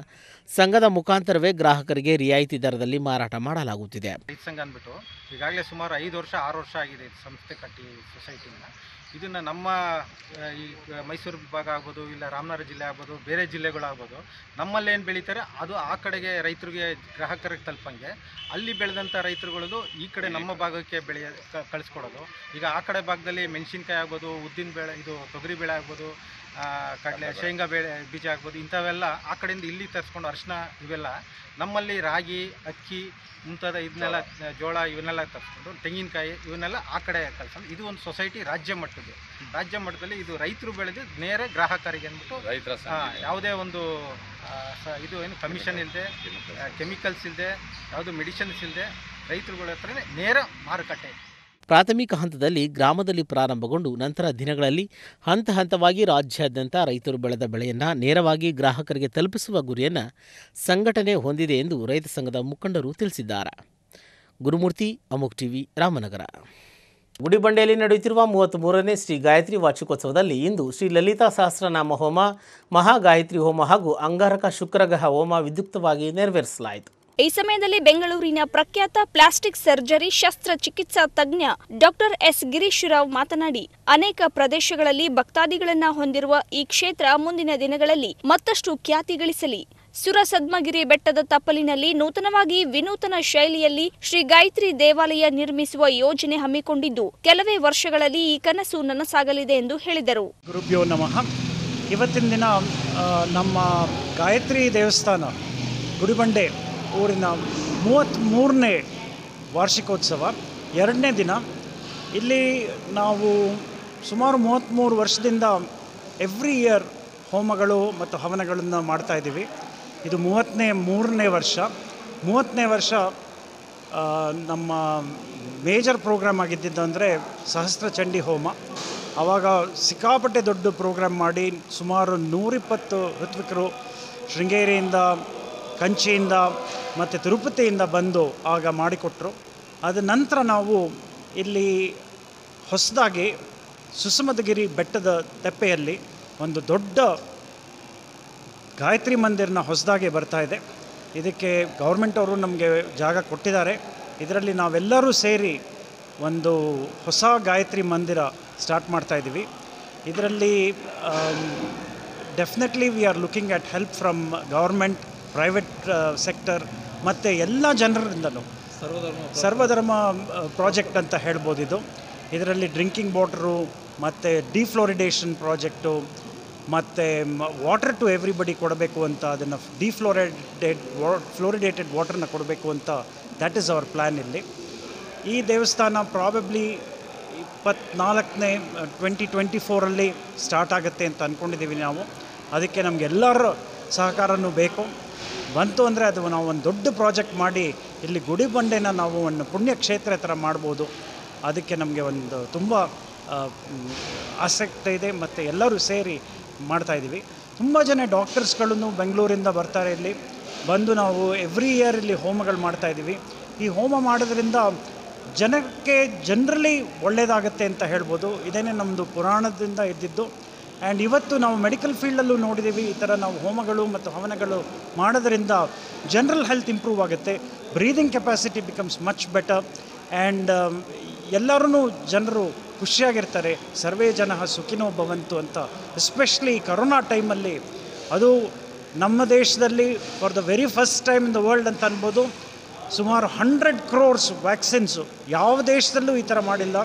ಸಂಘದ ಮುಖಾಂತರವೇ ಗ್ರಾಹಕರಿಗೆ ರಿಯಾಯಿತಿ ದರದಲ್ಲಿ ಮಾರಾಟ ಮಾಡಲಾಗುತ್ತಿದೆ. ಈಗಾಗಲೇ ಸುಮಾರು ಐದು ವರ್ಷ, ಆರು ವರ್ಷ ಆಗಿದೆ ಸಂಸ್ಥೆ ಕಟ್ಟಿ ಸೊಸೈಟಿನ. ಇದನ್ನು ನಮ್ಮ ಈ ಮೈಸೂರು ವಿಭಾಗ ಆಗ್ಬೋದು ಇಲ್ಲ ರಾಮನಗರ ಜಿಲ್ಲೆ ಆಗ್ಬೋದು ಬೇರೆ ಜಿಲ್ಲೆಗಳಾಗ್ಬೋದು ನಮ್ಮಲ್ಲಿ ಏನು ಬೆಳೀತಾರೆ ಅದು ಆ ಕಡೆಗೆ ರೈತರಿಗೆ ಗ್ರಾಹಕರಿಗೆ ತಲುಪಂಗೆ. ಅಲ್ಲಿ ಬೆಳೆದಂಥ ರೈತರುಗಳದು ಈ ಕಡೆ ನಮ್ಮ ಭಾಗಕ್ಕೆ ಬೆಳೆಯ ಕಳಿಸ್ಕೊಡೋದು. ಈಗ ಆ ಕಡೆ ಭಾಗದಲ್ಲಿ ಮೆಣಸಿನ್ಕಾಯಿ ಆಗ್ಬೋದು ಉದ್ದಿನ ಬೇಳೆ ಇದು ತೊಗರಿ ಬೇಳೆ ಆಗ್ಬೋದು ಆ, ಕಡಲೆ ಶೇಂಗಾ ಬೇಳೆ ಬೀಜ ಆಗ್ಬೋದು ಇಂಥವೆಲ್ಲ ಆ ಕಡೆಯಿಂದ ಇಲ್ಲಿ ತರಿಸ್ಕೊಂಡು ಅರಿಶಿನ ಇವೆಲ್ಲ ನಮ್ಮಲ್ಲಿ ರಾಗಿ ಅಕ್ಕಿ ಮುಂತಾದ ಇದನ್ನೆಲ್ಲ ಜೋಳ ಇವನ್ನೆಲ್ಲ ತರಿಸ್ಕೊಂಡು ತೆಂಗಿನಕಾಯಿ ಇವನ್ನೆಲ್ಲ ಆ ಕಡೆ ಕಳ್ಸೋದು ಇದು ಒಂದು ಸೊಸೈಟಿ ರಾಜ್ಯ ಮಟ್ಟದ್ದು. ರಾಜ್ಯ ಮಟ್ಟದಲ್ಲಿ ಇದು ರೈತರು ಬೆಳೆದು ನೇರ ಗ್ರಾಹಕರಿಗೆ ಅಂದ್ಬಿಟ್ಟು ರೈತರ ಯಾವುದೇ ಒಂದು ಇದು ಏನು ಕಮಿಷನ್ ಇಲ್ಲದೆ ಕೆಮಿಕಲ್ಸ್ ಇಲ್ಲದೆ ಯಾವುದು ಮೆಡಿಸಿನ್ಸ್ ಇಲ್ಲದೆ ರೈತರುಗಳ ಹತ್ರನೇ ನೇರ ಮಾರುಕಟ್ಟೆ. ಪ್ರಾಥಮಿಕ ಹಂತದಲ್ಲಿ ಗ್ರಾಮದಲ್ಲಿ ಪ್ರಾರಂಭಗೊಂಡು ನಂತರ ದಿನಗಳಲ್ಲಿ ಹಂತ ಹಂತವಾಗಿ ರಾಜ್ಯಾದ್ಯಂತ ರೈತರು ಬೆಳೆದ ಬೆಳೆಯನ್ನು ನೇರವಾಗಿ ಗ್ರಾಹಕರಿಗೆ ತಲುಪಿಸುವ ಗುರಿಯನ್ನು ಸಂಘಟನೆ ಹೊಂದಿದೆ ಎಂದು ರೈತ ಸಂಘದ ಮುಖಂಡರು ತಿಳಿಸಿದ್ದಾರೆ. ಗುರುಮೂರ್ತಿ ಅಮುಕ್ ಟಿವಿ, ರಾಮನಗರ. ಗುಡಿಬಂಡೆಯಲ್ಲಿ ನಡೆಯುತ್ತಿರುವ ಮೂವತ್ತ್ ಮೂರನೇ ಶ್ರೀ ಗಾಯತ್ರಿ ವಾರ್ಷಿಕೋತ್ಸವದಲ್ಲಿ ಇಂದು ಶ್ರೀ ಲಲಿತಾ ಸಹಸ್ರನಾಮ ಹೋಮ, ಮಹಾಗಾಯತ್ರಿ ಹೋಮ ಹಾಗೂ ಅಂಗಾರಕ ಶುಕ್ರಗ್ರಹ ಹೋಮ ವಿದ್ಯುಕ್ತವಾಗಿ ನೆರವೇರಿಸಲಾಯಿತು. ಈ ಸಮಯದಲ್ಲಿ ಬೆಂಗಳೂರಿನ ಪ್ರಖ್ಯಾತ ಪ್ಲಾಸ್ಟಿಕ್ ಸರ್ಜರಿ ಶಸ್ತ್ರಚಿಕಿತ್ಸಾ ತಜ್ಞ ಡಾಕ್ಟರ್ ಎಸ್ ಗಿರೀಶ್ ರಾವ್ ಮಾತನಾಡಿ, ಅನೇಕ ಪ್ರದೇಶಗಳಲ್ಲಿ ಭಕ್ತಾದಿಗಳನ್ನ ಹೊಂದಿರುವ ಈ ಕ್ಷೇತ್ರ ಮುಂದಿನ ದಿನಗಳಲ್ಲಿ ಮತ್ತಷ್ಟು ಖ್ಯಾತಿ ಗಳಿಸಲಿ. ಸುರಸದ್ಮಗಿರಿ ಬೆಟ್ಟದ ತಪ್ಪಲಿನಲ್ಲಿ ನೂತನವಾಗಿ ವಿನೂತನ ಶೈಲಿಯಲ್ಲಿ ಶ್ರೀ ಗಾಯತ್ರಿ ದೇವಾಲಯ ನಿರ್ಮಿಸುವ ಯೋಜನೆ ಹಮ್ಮಿಕೊಂಡಿದ್ದು, ಕೆಲವೇ ವರ್ಷಗಳಲ್ಲಿ ಈ ಕನಸು ನನಸಾಗಲಿದೆ ಎಂದು ಹೇಳಿದರು. ಗುರುಭ್ಯೋ ನಮಃ. ಇವತ್ತಿನ ದಿನ ನಮ್ಮ ಗಾಯತ್ರಿ ದೇವಸ್ಥಾನ, ಗುಡಿಬಂಡೆ ಊರಿನ ಮೂವತ್ತ್ಮೂರನೇ ವಾರ್ಷಿಕೋತ್ಸವ. ಎರಡನೇ ದಿನ. ಇಲ್ಲಿ ನಾವು ಸುಮಾರು ಮೂವತ್ತ್ಮೂರು ವರ್ಷದಿಂದ ಎವ್ರಿ ಇಯರ್ ಹೋಮಗಳು ಮತ್ತು ಹವನಗಳನ್ನು ಮಾಡ್ತಾ ಇದ್ದೀವಿ. ಇದು ಮೂವತ್ತನೇ, ಮೂರನೇ ವರ್ಷ. ಮೂವತ್ತನೇ ವರ್ಷ ನಮ್ಮ ಮೇಜರ್ ಪ್ರೋಗ್ರಾಮ್ ಆಗಿದ್ದಿದ್ದು ಅಂದರೆ ಸಹಸ್ರ ಚಂಡಿ ಹೋಮ. ಆವಾಗ ಸಿಕ್ಕಾಪಟ್ಟೆ ದೊಡ್ಡ ಪ್ರೋಗ್ರಾಮ್ ಮಾಡಿ ಸುಮಾರು ನೂರಿಪ್ಪತ್ತು ಋತ್ವಿಕರು ಶೃಂಗೇರಿಯಿಂದ, ಕಂಚಿಯಿಂದ ಮತ್ತು ತಿರುಪತಿಯಿಂದ ಬಂದು ಆಗ ಮಾಡಿಕೊಟ್ರು. ಅದ ನಂತರ ನಾವು ಇಲ್ಲಿ ಹೊಸದಾಗಿ ಸುಸಮದಗಿರಿ ಬೆಟ್ಟದ ತೆಪ್ಪೆಯಲ್ಲಿ ಒಂದು ದೊಡ್ಡ ಗಾಯತ್ರಿ ಮಂದಿರನ ಹೊಸದಾಗಿ ಬರ್ತಾ ಇದೆ. ಇದಕ್ಕೆ ಗೌರ್ಮೆಂಟ್ ಅವರು ನಮಗೆ ಜಾಗ ಕೊಟ್ಟಿದ್ದಾರೆ. ಇದರಲ್ಲಿ ನಾವೆಲ್ಲರೂ ಸೇರಿ ಒಂದು ಹೊಸ ಗಾಯತ್ರಿ ಮಂದಿರ ಸ್ಟಾರ್ಟ್ ಮಾಡ್ತಾ ಇದ್ದೀವಿ. ಇದರಲ್ಲಿ definitely we are looking at help from government private sector ಮತ್ತು ಎಲ್ಲ ಜನರಿಂದಲೂ. ಸರ್ವಧರ್ಮ ಪ್ರಾಜೆಕ್ಟ್ ಅಂತ ಹೇಳ್ಬೋದು ಇದು ಇದರಲ್ಲಿ ಡ್ರಿಂಕಿಂಗ್ ವಾಟ್ರು, ಮತ್ತು ಡಿಫ್ಲೋರಿಡೇಷನ್ ಪ್ರಾಜೆಕ್ಟು, ಮತ್ತು ವಾಟರ್ ಟು ಎವ್ರಿಬಡಿ ಕೊಡಬೇಕು ಅಂತ ಅದನ್ನು ಡಿಫ್ಲೋರಿಡೇಟ್, ವಾ, ಫ್ಲೋರಿಡೇಟೆಡ್ ವಾಟರ್ನ ಕೊಡಬೇಕು ಅಂತ ದ್ಯಾಟ್ ಈಸ್ ಅವರ್ ಪ್ಲ್ಯಾನ್ ಇಲ್ಲಿ. ಈ ದೇವಸ್ಥಾನ ಪ್ರಾಬಬ್ಲಿ ಇಪ್ಪತ್ನಾಲ್ಕನೇ ಟ್ವೆಂಟಿ ಟ್ವೆಂಟಿ ಫೋರಲ್ಲಿ ಸ್ಟಾರ್ಟ್ ಆಗುತ್ತೆ ಅಂತ ಅಂದ್ಕೊಂಡಿದ್ದೀವಿ ನಾವು. ಅದಕ್ಕೆ ನಮಗೆಲ್ಲರ ಸಹಕಾರನೂ ಬೇಕು. ಬಂತು ಅಂದರೆ ಅದು ನಾವು ಒಂದು ದೊಡ್ಡ ಪ್ರಾಜೆಕ್ಟ್ ಮಾಡಿ ಇಲ್ಲಿ ಗುಡಿ ಬಂಡೆನ ನಾವು ಒಂದು ಪುಣ್ಯಕ್ಷೇತ್ರ ಥರ ಮಾಡ್ಬೋದು. ಅದಕ್ಕೆ ನಮಗೆ ಒಂದು ತುಂಬ ಆಸಕ್ತಿ ಇದೆ ಮತ್ತು ಎಲ್ಲರೂ ಸೇರಿ ಮಾಡ್ತಾಯಿದ್ದೀವಿ ತುಂಬ ಜನ ಡಾಕ್ಟರ್ಸ್ಗಳನ್ನು ಬೆಂಗಳೂರಿಂದ ಬರ್ತಾರೆ ಇಲ್ಲಿ. ಬಂದು ನಾವು ಎವ್ರಿ ಇಯರ್ ಇಲ್ಲಿ ಹೋಮಗಳು ಮಾಡ್ತಾಯಿದ್ದೀವಿ ಈ ಹೋಮ ಮಾಡೋದ್ರಿಂದ ಜನಕ್ಕೆ ಜನರಲಿ ಒಳ್ಳೆಯದಾಗತ್ತೆ ಅಂತ ಹೇಳ್ಬೋದು. ಇದೇನೇ ನಮ್ಮದು ಪುರಾಣದಿಂದ ಇದ್ದಿದ್ದು ಆ್ಯಂಡ್ ಇವತ್ತು ನಾವು ಮೆಡಿಕಲ್ ಫೀಲ್ಡಲ್ಲೂ ನೋಡಿದ್ದೀವಿ, ಈ ಥರ ನಾವು ಹೋಮಗಳು ಮತ್ತು ಹವನಗಳು ಮಾಡೋದರಿಂದ ಜನರಲ್ ಹೆಲ್ತ್ ಇಂಪ್ರೂವ್ ಆಗುತ್ತೆ breathing capacity becomes much better and ಎಲ್ಲರೂ ಜನರು ಖುಷಿಯಾಗಿರ್ತಾರೆ, ಸರ್ವೇ ಜನ ಸುಖಿನೋ ಭವಂತು ಅಂತ ಎಸ್ಪೆಷಲಿ ಕರೋನಾ ಟೈಮಲ್ಲಿ ಅದು ನಮ್ಮ ದೇಶದಲ್ಲಿ for the very first time in the world ಅಂತ ಅನ್ಬೋದು, ಸುಮಾರು ಹಂಡ್ರೆಡ್ ಕ್ರೋರ್ಸ್ ವ್ಯಾಕ್ಸಿನ್ಸು ಯಾವ ದೇಶದಲ್ಲೂ ಈ ಥರ ಮಾಡಿಲ್ಲ.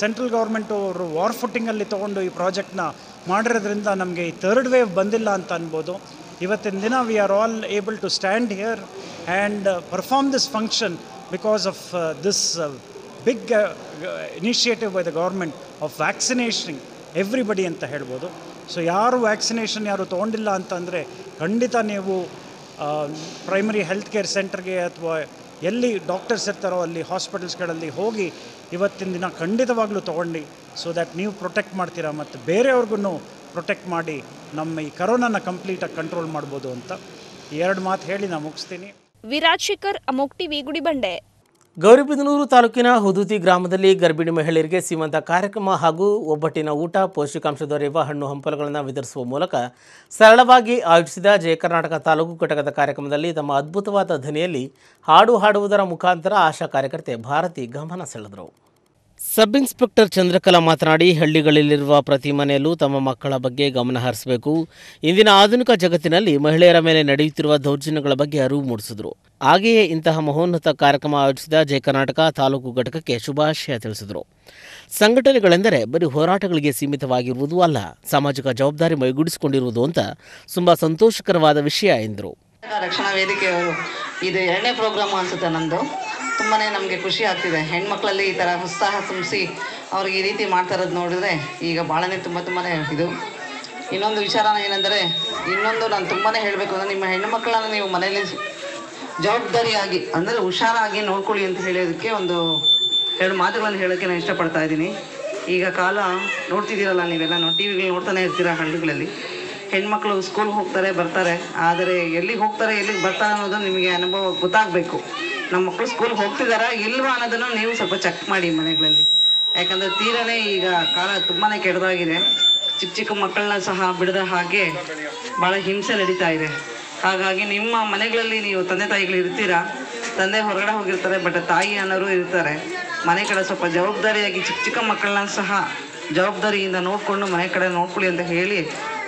ಸೆಂಟ್ರಲ್ ಗೌರ್ಮೆಂಟು ಅವರು ವಾರ್ ಫುಟ್ಟಿಂಗಲ್ಲಿ ತೊಗೊಂಡು ಈ ಪ್ರಾಜೆಕ್ಟ್ನ ಮಾಡಿರೋದ್ರಿಂದ ನಮಗೆ ಈ ಥರ್ಡ್ ವೇವ್ ಬಂದಿಲ್ಲ ಅಂತ ಅನ್ಬೋದು. ಇವತ್ತಿನ ದಿನ we are all able to stand here and perform this function because of this big initiative by the government of vaccination everybody ಅಂತ ಹೇಳ್ಬೋದು. ಸೊ ಯಾರು ವ್ಯಾಕ್ಸಿನೇಷನ್ ಯಾರು ತೊಗೊಂಡಿಲ್ಲ ಅಂತಂದರೆ ಖಂಡಿತ ನೀವು ಪ್ರೈಮರಿ ಹೆಲ್ತ್ ಕೇರ್ ಸೆಂಟರ್ಗೆ ಅಥವಾ ಎಲ್ಲಿ ಡಾಕ್ಟರ್ಸ್ ಇರ್ತಾರೋ ಅಲ್ಲಿ ಹಾಸ್ಪಿಟಲ್ಸ್ಗಳಲ್ಲಿ ಹೋಗಿ ಇವತ್ತಿನ ದಿನ ಖಂಡಿತವಾಗ್ಲೂ ತೊಗೊಂಡು ಸೊ ದ್ಯಾಟ್ ನೀವು ಪ್ರೊಟೆಕ್ಟ್ ಮಾಡ್ತೀರಾ ಮತ್ತು ಬೇರೆಯವ್ರಿಗೂ ಪ್ರೊಟೆಕ್ಟ್ ಮಾಡಿ ನಮ್ಮ ಈ ಕರೋನಾನ ಕಂಪ್ಲೀಟಾಗಿ ಕಂಟ್ರೋಲ್ ಮಾಡ್ಬೋದು ಅಂತ. ಎರಡು ಮಾತು ಹೇಳಿ ನಾನು ಮುಗಿಸ್ತೀನಿ. ವಿರಾಜ್ ಶೇಖರ್, ಅಮೋಕ್ ಟಿವಿ ಗುಡಿಬಂಡೆ ಗೌರಿಬಿದನೂರು ತಾಲೂಕಿನ ಹುದುತಿ ಗ್ರಾಮದಲ್ಲಿ ಗರ್ಭಿಣಿ ಮಹಿಳೆಯರಿಗೆ ಸೀಮಂತ ಕಾರ್ಯಕ್ರಮ ಹಾಗೂ ಒಬ್ಬಟ್ಟಿನ ಊಟ ಪೌಷ್ಟಿಕಾಂಶ ದೊರೆಯುವ ಹಣ್ಣು ಹಂಪಲುಗಳನ್ನು ವಿತರಿಸುವ ಮೂಲಕ ಸರಳವಾಗಿ ಆಯೋಜಿಸಿದ ಜಯ ಕರ್ನಾಟಕ ತಾಲೂಕು ಘಟಕದ ಕಾರ್ಯಕ್ರಮದಲ್ಲಿ ತಮ್ಮ ಅದ್ಭುತವಾದ ಧ್ವನಿಯಲ್ಲಿ ಹಾಡು ಹಾಡುವುದರ ಮುಖಾಂತರ ಆಶಾ ಕಾರ್ಯಕರ್ತೆ ಭಾರತಿ ಗಮನ ಸೆಳೆದರು. ಸಬ್ ಇನ್ಸ್ಪೆಕ್ಟರ್ ಚಂದ್ರಕಲಾ ಮಾತನಾಡಿ, ಹಳ್ಳಿಗಳಲ್ಲಿರುವ ಪ್ರತಿ ಮನೆಯಲ್ಲೂ ತಮ್ಮ ಮಕ್ಕಳ ಬಗ್ಗೆ ಗಮನ ಹರಿಸಬೇಕು. ಇಂದಿನ ಆಧುನಿಕ ಜಗತ್ತಿನಲ್ಲಿ ಮಹಿಳೆಯರ ಮೇಲೆ ನಡೆಯುತ್ತಿರುವ ದೌರ್ಜನ್ಯಗಳ ಬಗ್ಗೆ ಅರಿವು ಮೂಡಿಸಿದರು. ಹಾಗೆಯೇ ಇಂತಹ ಮಹೋನ್ನತ ಕಾರ್ಯಕ್ರಮ ಆಯೋಜಿಸಿದ ಜಯ ಕರ್ನಾಟಕ ತಾಲೂಕು ಘಟಕಕ್ಕೆ ಶುಭಾಶಯ ತಿಳಿಸಿದರು. ಸಂಘಟನೆಗಳೆಂದರೆ ಬರೀ ಹೋರಾಟಗಳಿಗೆ ಸೀಮಿತವಾಗಿರುವುದು ಅಲ್ಲ, ಸಾಮಾಜಿಕ ಜವಾಬ್ದಾರಿ ಮೈಗೂಡಿಸಿಕೊಂಡಿರುವುದು ಅಂತ ತುಂಬಾ ಸಂತೋಷಕರವಾದ ವಿಷಯ ಎಂದರು. ರಕ್ಷಣಾ ವೇದಿಕೆಯವರು, ಇದು ಎರಡನೇ ಪ್ರೋಗ್ರಾಮ್ ಅನಿಸುತ್ತೆ ನಮ್ಮದು ತುಂಬಾ ನಮಗೆ ಖುಷಿ ಆಗ್ತಿದೆ. ಹೆಣ್ಮಕ್ಳಲ್ಲಿ ಈ ಥರ ಉತ್ಸಾಹ ತುಂಬಿಸಿ ಅವ್ರಿಗೆ ಈ ರೀತಿ ಮಾಡ್ತಾ ಇರೋದು ನೋಡಿದ್ರೆ ಈಗ ಭಾಳನೇ ತುಂಬ ತುಂಬಾ ಇದು. ಇನ್ನೊಂದು ವಿಚಾರ ಏನಂದರೆ, ಇನ್ನೊಂದು ನಾನು ತುಂಬಾ ಹೇಳಬೇಕು ಅಂದರೆ ನಿಮ್ಮ ಹೆಣ್ಣು ಮಕ್ಕಳನ್ನು ನೀವು ಮನೆಯಲ್ಲಿ ಜವಾಬ್ದಾರಿಯಾಗಿ, ಅಂದರೆ ಹುಷಾರಾಗಿ ನೋಡ್ಕೊಳ್ಳಿ ಅಂತ ಹೇಳೋದಕ್ಕೆ ಒಂದು ಎರಡು ಮಾತುಗಳನ್ನು ಹೇಳೋಕ್ಕೆ ನಾನು ಇಷ್ಟಪಡ್ತಾ ಇದ್ದೀನಿ. ಈಗ ಕಾಲ ನೋಡ್ತಿದ್ದೀರಲ್ಲ ನೀವೆಲ್ಲ ಟಿ ವಿಗಳು ನೋಡ್ತಾನೆ ಇರ್ತೀರ ಹಳ್ಳಿಗಳಲ್ಲಿ. ಹೆಣ್ಮಕ್ಳು ಸ್ಕೂಲ್ಗೆ ಹೋಗ್ತಾರೆ, ಬರ್ತಾರೆ, ಆದರೆ ಎಲ್ಲಿಗೆ ಹೋಗ್ತಾರೆ, ಎಲ್ಲಿಗೆ ಬರ್ತಾರೆ ಅನ್ನೋದು ನಿಮಗೆ ಅನುಭವ ಗೊತ್ತಾಗಬೇಕು. ನಮ್ಮ ಮಕ್ಕಳು ಸ್ಕೂಲ್ ಹೋಗ್ತಿದಾರ ಇಲ್ವಾ ಅನ್ನೋದನ್ನು ನೀವು ಸ್ವಲ್ಪ ಚೆಕ್ ಮಾಡಿ ಮನೆಗಳಲ್ಲಿ. ಯಾಕಂದ್ರೆ ತೀರನೇ ಈಗ ಕಾಲ ತುಂಬಾ ಕೆಡದಾಗಿದೆ. ಚಿಕ್ಕ ಚಿಕ್ಕ ಮಕ್ಕಳನ್ನ ಸಹ ಬಿಡದ ಹಾಗೆ ಭಾಳ ಹಿಂಸೆ ನಡೀತಾ ಇದೆ. ಹಾಗಾಗಿ ನಿಮ್ಮ ಮನೆಗಳಲ್ಲಿ ನೀವು ತಂದೆ ತಾಯಿಗಳು ಇರ್ತೀರಾ? ತಂದೆ ಹೊರಗಡೆ ಹೋಗಿರ್ತಾರೆ ಬಟ್ ತಾಯಿ ಅನ್ನೋರು ಇರ್ತಾರೆ. ಮನೆ ಕಡೆ ಸ್ವಲ್ಪ ಜವಾಬ್ದಾರಿಯಾಗಿ ಚಿಕ್ಕ ಚಿಕ್ಕ ಮಕ್ಕಳನ್ನ ಸಹ ಜವಾಬ್ದಾರಿಯಿಂದ ನೋಡಿಕೊಂಡು ಮನೆ ಕಡೆ ನೋಡ್ಕೊಳ್ಳಿ ಅಂತ ಹೇಳಿ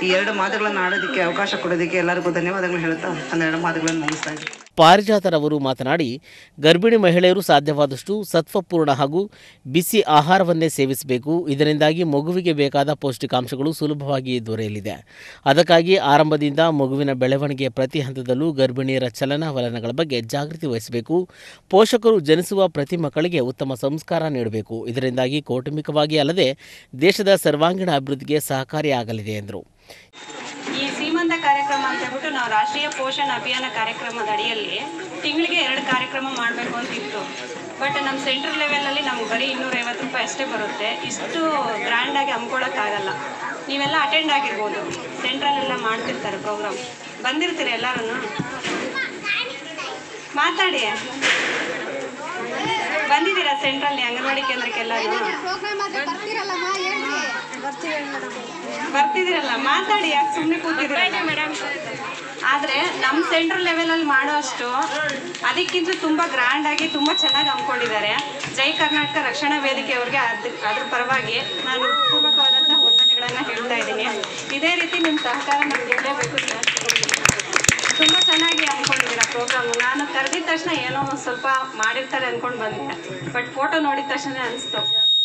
ಈ ಎರಡು ಮಾತುಗಳನ್ನು ಆಡೋದಕ್ಕೆ ಅವಕಾಶ ಕೊಡೋದಕ್ಕೆ ಎಲ್ಲರಿಗೂ ಧನ್ಯವಾದಗಳು ಹೇಳ್ತಾ ಒಂದೆರಡು ಮಾತುಗಳನ್ನು ಮುಗಿಸ್ತಾ ಇದ್ದೀನಿ. ಪಾರಿಜಾತರವರು ಮಾತನಾಡಿ, ಗರ್ಭಿಣಿ ಮಹಿಳೆಯರು ಸಾಧ್ಯವಾದಷ್ಟು ಸತ್ವಪೂರ್ಣ ಹಾಗೂ ಬಿಸಿ ಆಹಾರವನ್ನೇ ಸೇವಿಸಬೇಕು. ಇದರಿಂದಾಗಿ ಮಗುವಿಗೆ ಬೇಕಾದ ಪೌಷ್ಟಿಕಾಂಶಗಳು ಸುಲಭವಾಗಿ ದೊರೆಯಲಿದೆ. ಅದಕ್ಕಾಗಿ ಆರಂಭದಿಂದ ಮಗುವಿನ ಬೆಳವಣಿಗೆಯ ಪ್ರತಿ ಹಂತದಲ್ಲೂ ಗರ್ಭಿಣಿಯರ ಚಲನವಲನಗಳ ಬಗ್ಗೆ ಜಾಗೃತಿ ವಹಿಸಬೇಕು. ಪೋಷಕರು ಜನಿಸುವ ಪ್ರತಿ ಮಕ್ಕಳಿಗೆ ಉತ್ತಮ ಸಂಸ್ಕಾರ ನೀಡಬೇಕು. ಇದರಿಂದಾಗಿ ಕೌಟುಂಬಿಕವಾಗಿ ಅಲ್ಲದೆ ದೇಶದ ಸರ್ವಾಂಗೀಣ ಅಭಿವೃದ್ಧಿಗೆ ಸಹಕಾರಿಯಾಗಲಿದೆ ಎಂದರು. ಅಂತ ರಾಷ್ಟ್ರೀಯ ಪೋಷಣ ಅಭಿಯಾನ ಕಾರ್ಯಕ್ರಮದ ಅಡಿಯಲ್ಲಿ ತಿಂಗಳಿಗೆ ಎರಡು ಕಾರ್ಯಕ್ರಮ ಮಾಡಬೇಕು ಅಂತಿತ್ತು ಬಟ್ ನಮ್ಮ ಸೆಂಟ್ರಲ್ ಲೆವೆಲಲ್ಲಿ ನಮ್ಗೆ ಬರೀ ಇನ್ನೂರೈವತ್ತು ರೂಪಾಯಿ ಅಷ್ಟೇ ಬರುತ್ತೆ. ಇಷ್ಟು ಗ್ರ್ಯಾಂಡಾಗಿ ಹಮ್ಕೊಳ್ಳೋಕ್ಕಾಗಲ್ಲ ನೀವೆಲ್ಲ ಅಟೆಂಡ್ ಆಗಿರ್ಬೋದು. ಸೆಂಟ್ರಲೆಲ್ಲ ಮಾಡ್ತಿರ್ತಾರೆ ಪ್ರೋಗ್ರಾಮ್ ಬಂದಿರ್ತೀರಿ ಎಲ್ಲರೂ ಮಾತಾಡಿ. ಬಂದಿದ್ದೀರಾ ಸೆಂಟ್ರಲ್ಲಿ ಅಂಗನವಾಡಿ ಕೇಂದ್ರಕ್ಕೆಲ್ಲ ಬರ್ತಿದ್ದೀರಲ್ಲ ಮಾತಾಡಿ ಯಾಕೆ ಸುಮ್ಮನೆ ಕೂತಿದ್ರೆ ಮೇಡಮ್. ಆದರೆ ನಮ್ಮ ಸೆಂಟ್ರಲ್ ಲೆವೆಲಲ್ಲಿ ಮಾಡೋ ಅಷ್ಟು ಅದಕ್ಕಿಂತ ತುಂಬ ಗ್ರ್ಯಾಂಡ್ ಆಗಿ ತುಂಬ ಚೆನ್ನಾಗಿ ಹಮ್ಮಿಕೊಂಡಿದ್ದಾರೆ. ಜೈ ಕರ್ನಾಟಕ ರಕ್ಷಣಾ ವೇದಿಕೆ ಅವ್ರಿಗೆ ಅದ್ರ ಪರವಾಗಿ ನಾನು ಪೂರ್ವಕವಾದಂಥ ವಂದನೆಗಳನ್ನು ಹೇಳ್ತಾ ಇದ್ದೀನಿ. ಇದೇ ರೀತಿ ನಿಮ್ಮ ಸಹಕಾರ ನಮ್ಗೆ ಇರಲೇಬೇಕು ಸರ್ ತುಂಬ ಚೆನ್ನಾಗಿ ಅಂದ್ಕೊಂಡಿದ್ದೀರಾ ಪ್ರೋಗ್ರಾಮು ನಾನು ಕರೆದಿದ ತಕ್ಷಣ ಏನೋ ಸ್ವಲ್ಪ ಮಾಡಿರ್ತಾರೆ ಅಂದ್ಕೊಂಡು ಬಂದೆ. ಬಟ್ ಫೋಟೋ ನೋಡಿದ ತಕ್ಷಣ ಅನಿಸ್ತು.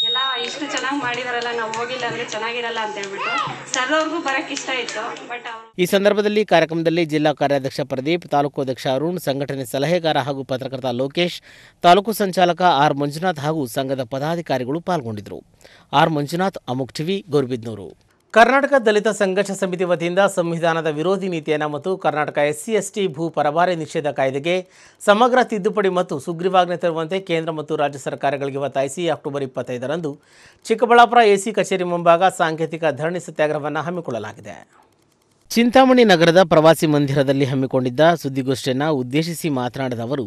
ಎಲ್ಲ ಇಷ್ಟು ಚೆನ್ನಾಗಿ ಮಾಡಿದಾರಲ್ಲ, ನಾವು ಹೋಗಿಲ್ಲ ಅಂದ್ರೆ ಚೆನ್ನಾಗಿರಲ್ಲ ಅಂತ ಹೇಳ್ಬಿಟ್ಟು. ಸರ್ ಅವ್ರಿಗೂ ಬರಕ್ಕೆ ಇಷ್ಟ ಇತ್ತು ಬಟ್ ಈ ಸಂದರ್ಭದಲ್ಲಿ ಕಾರ್ಯಕ್ರಮದಲ್ಲಿ ಜಿಲ್ಲಾ ಕಾರ್ಯಾಧ್ಯಕ್ಷ ಪ್ರದೀಪ್, ತಾಲೂಕು ಅಧ್ಯಕ್ಷ ಅರುಣ್, ಸಂಘಟನೆ ಸಲಹೆಗಾರ ಹಾಗೂ ಪತ್ರಕರ್ತ ಲೋಕೇಶ್, ತಾಲೂಕು ಸಂಚಾಲಕ ಆರ್ ಮಂಜುನಾಥ್ ಹಾಗೂ ಸಂಘದ ಪದಾಧಿಕಾರಿಗಳು ಪಾಲ್ಗೊಂಡಿದ್ದರು. ಆರ್ ಮಂಜುನಾಥ್, ಅಮುಕ್ ಟಿವಿ, ಗೌರಿಬಿದ್ನೂರು. ಕರ್ನಾಟಕ ದಲಿತ ಸಂಘರ್ಷ ಸಮಿತಿ ವತಿಯಿಂದ ಸಂವಿಧಾನದ ವಿರೋಧಿ ನೀತಿಯನ್ನು ಮತ್ತು ಕರ್ನಾಟಕ ಎಸ್ಸಿ, ಎಸ್ಟಿ ಭೂ ಪರಭಾರೆ ನಿಷೇಧ ಕಾಯ್ದೆಗೆ ಸಮಗ್ರ ತಿದ್ದುಪಡಿ ಮತ್ತು ಸುಗ್ರೀವಾಜ್ಞೆ ತರುವಂತೆ ಕೇಂದ್ರ ಮತ್ತು ರಾಜ್ಯ ಸರ್ಕಾರಗಳಿಗೆ ಒತ್ತಾಯಿಸಿ ಅಕ್ಟೋಬರ್ ಇಪ್ಪತ್ತೈದರಂದು ಚಿಕ್ಕಬಳ್ಳಾಪುರ ಎಸಿ ಕಚೇರಿ ಮುಂಭಾಗ ಸಾಂಕೇತಿಕ ಧರಣಿ ಸತ್ಯಾಗ್ರಹವನ್ನು ಹಮ್ಮಿಕೊಳ್ಳಲಾಗಿದೆ. ಚಿಂತಾಮಣಿ ನಗರದ ಪ್ರವಾಸಿ ಮಂದಿರದಲ್ಲಿ ಹಮ್ಮಿಕೊಂಡಿದ್ದ ಸುದ್ದಿಗೋಷ್ಠಿಯನ್ನು ಉದ್ದೇಶಿಸಿ ಮಾತನಾಡಿದ ಅವರು,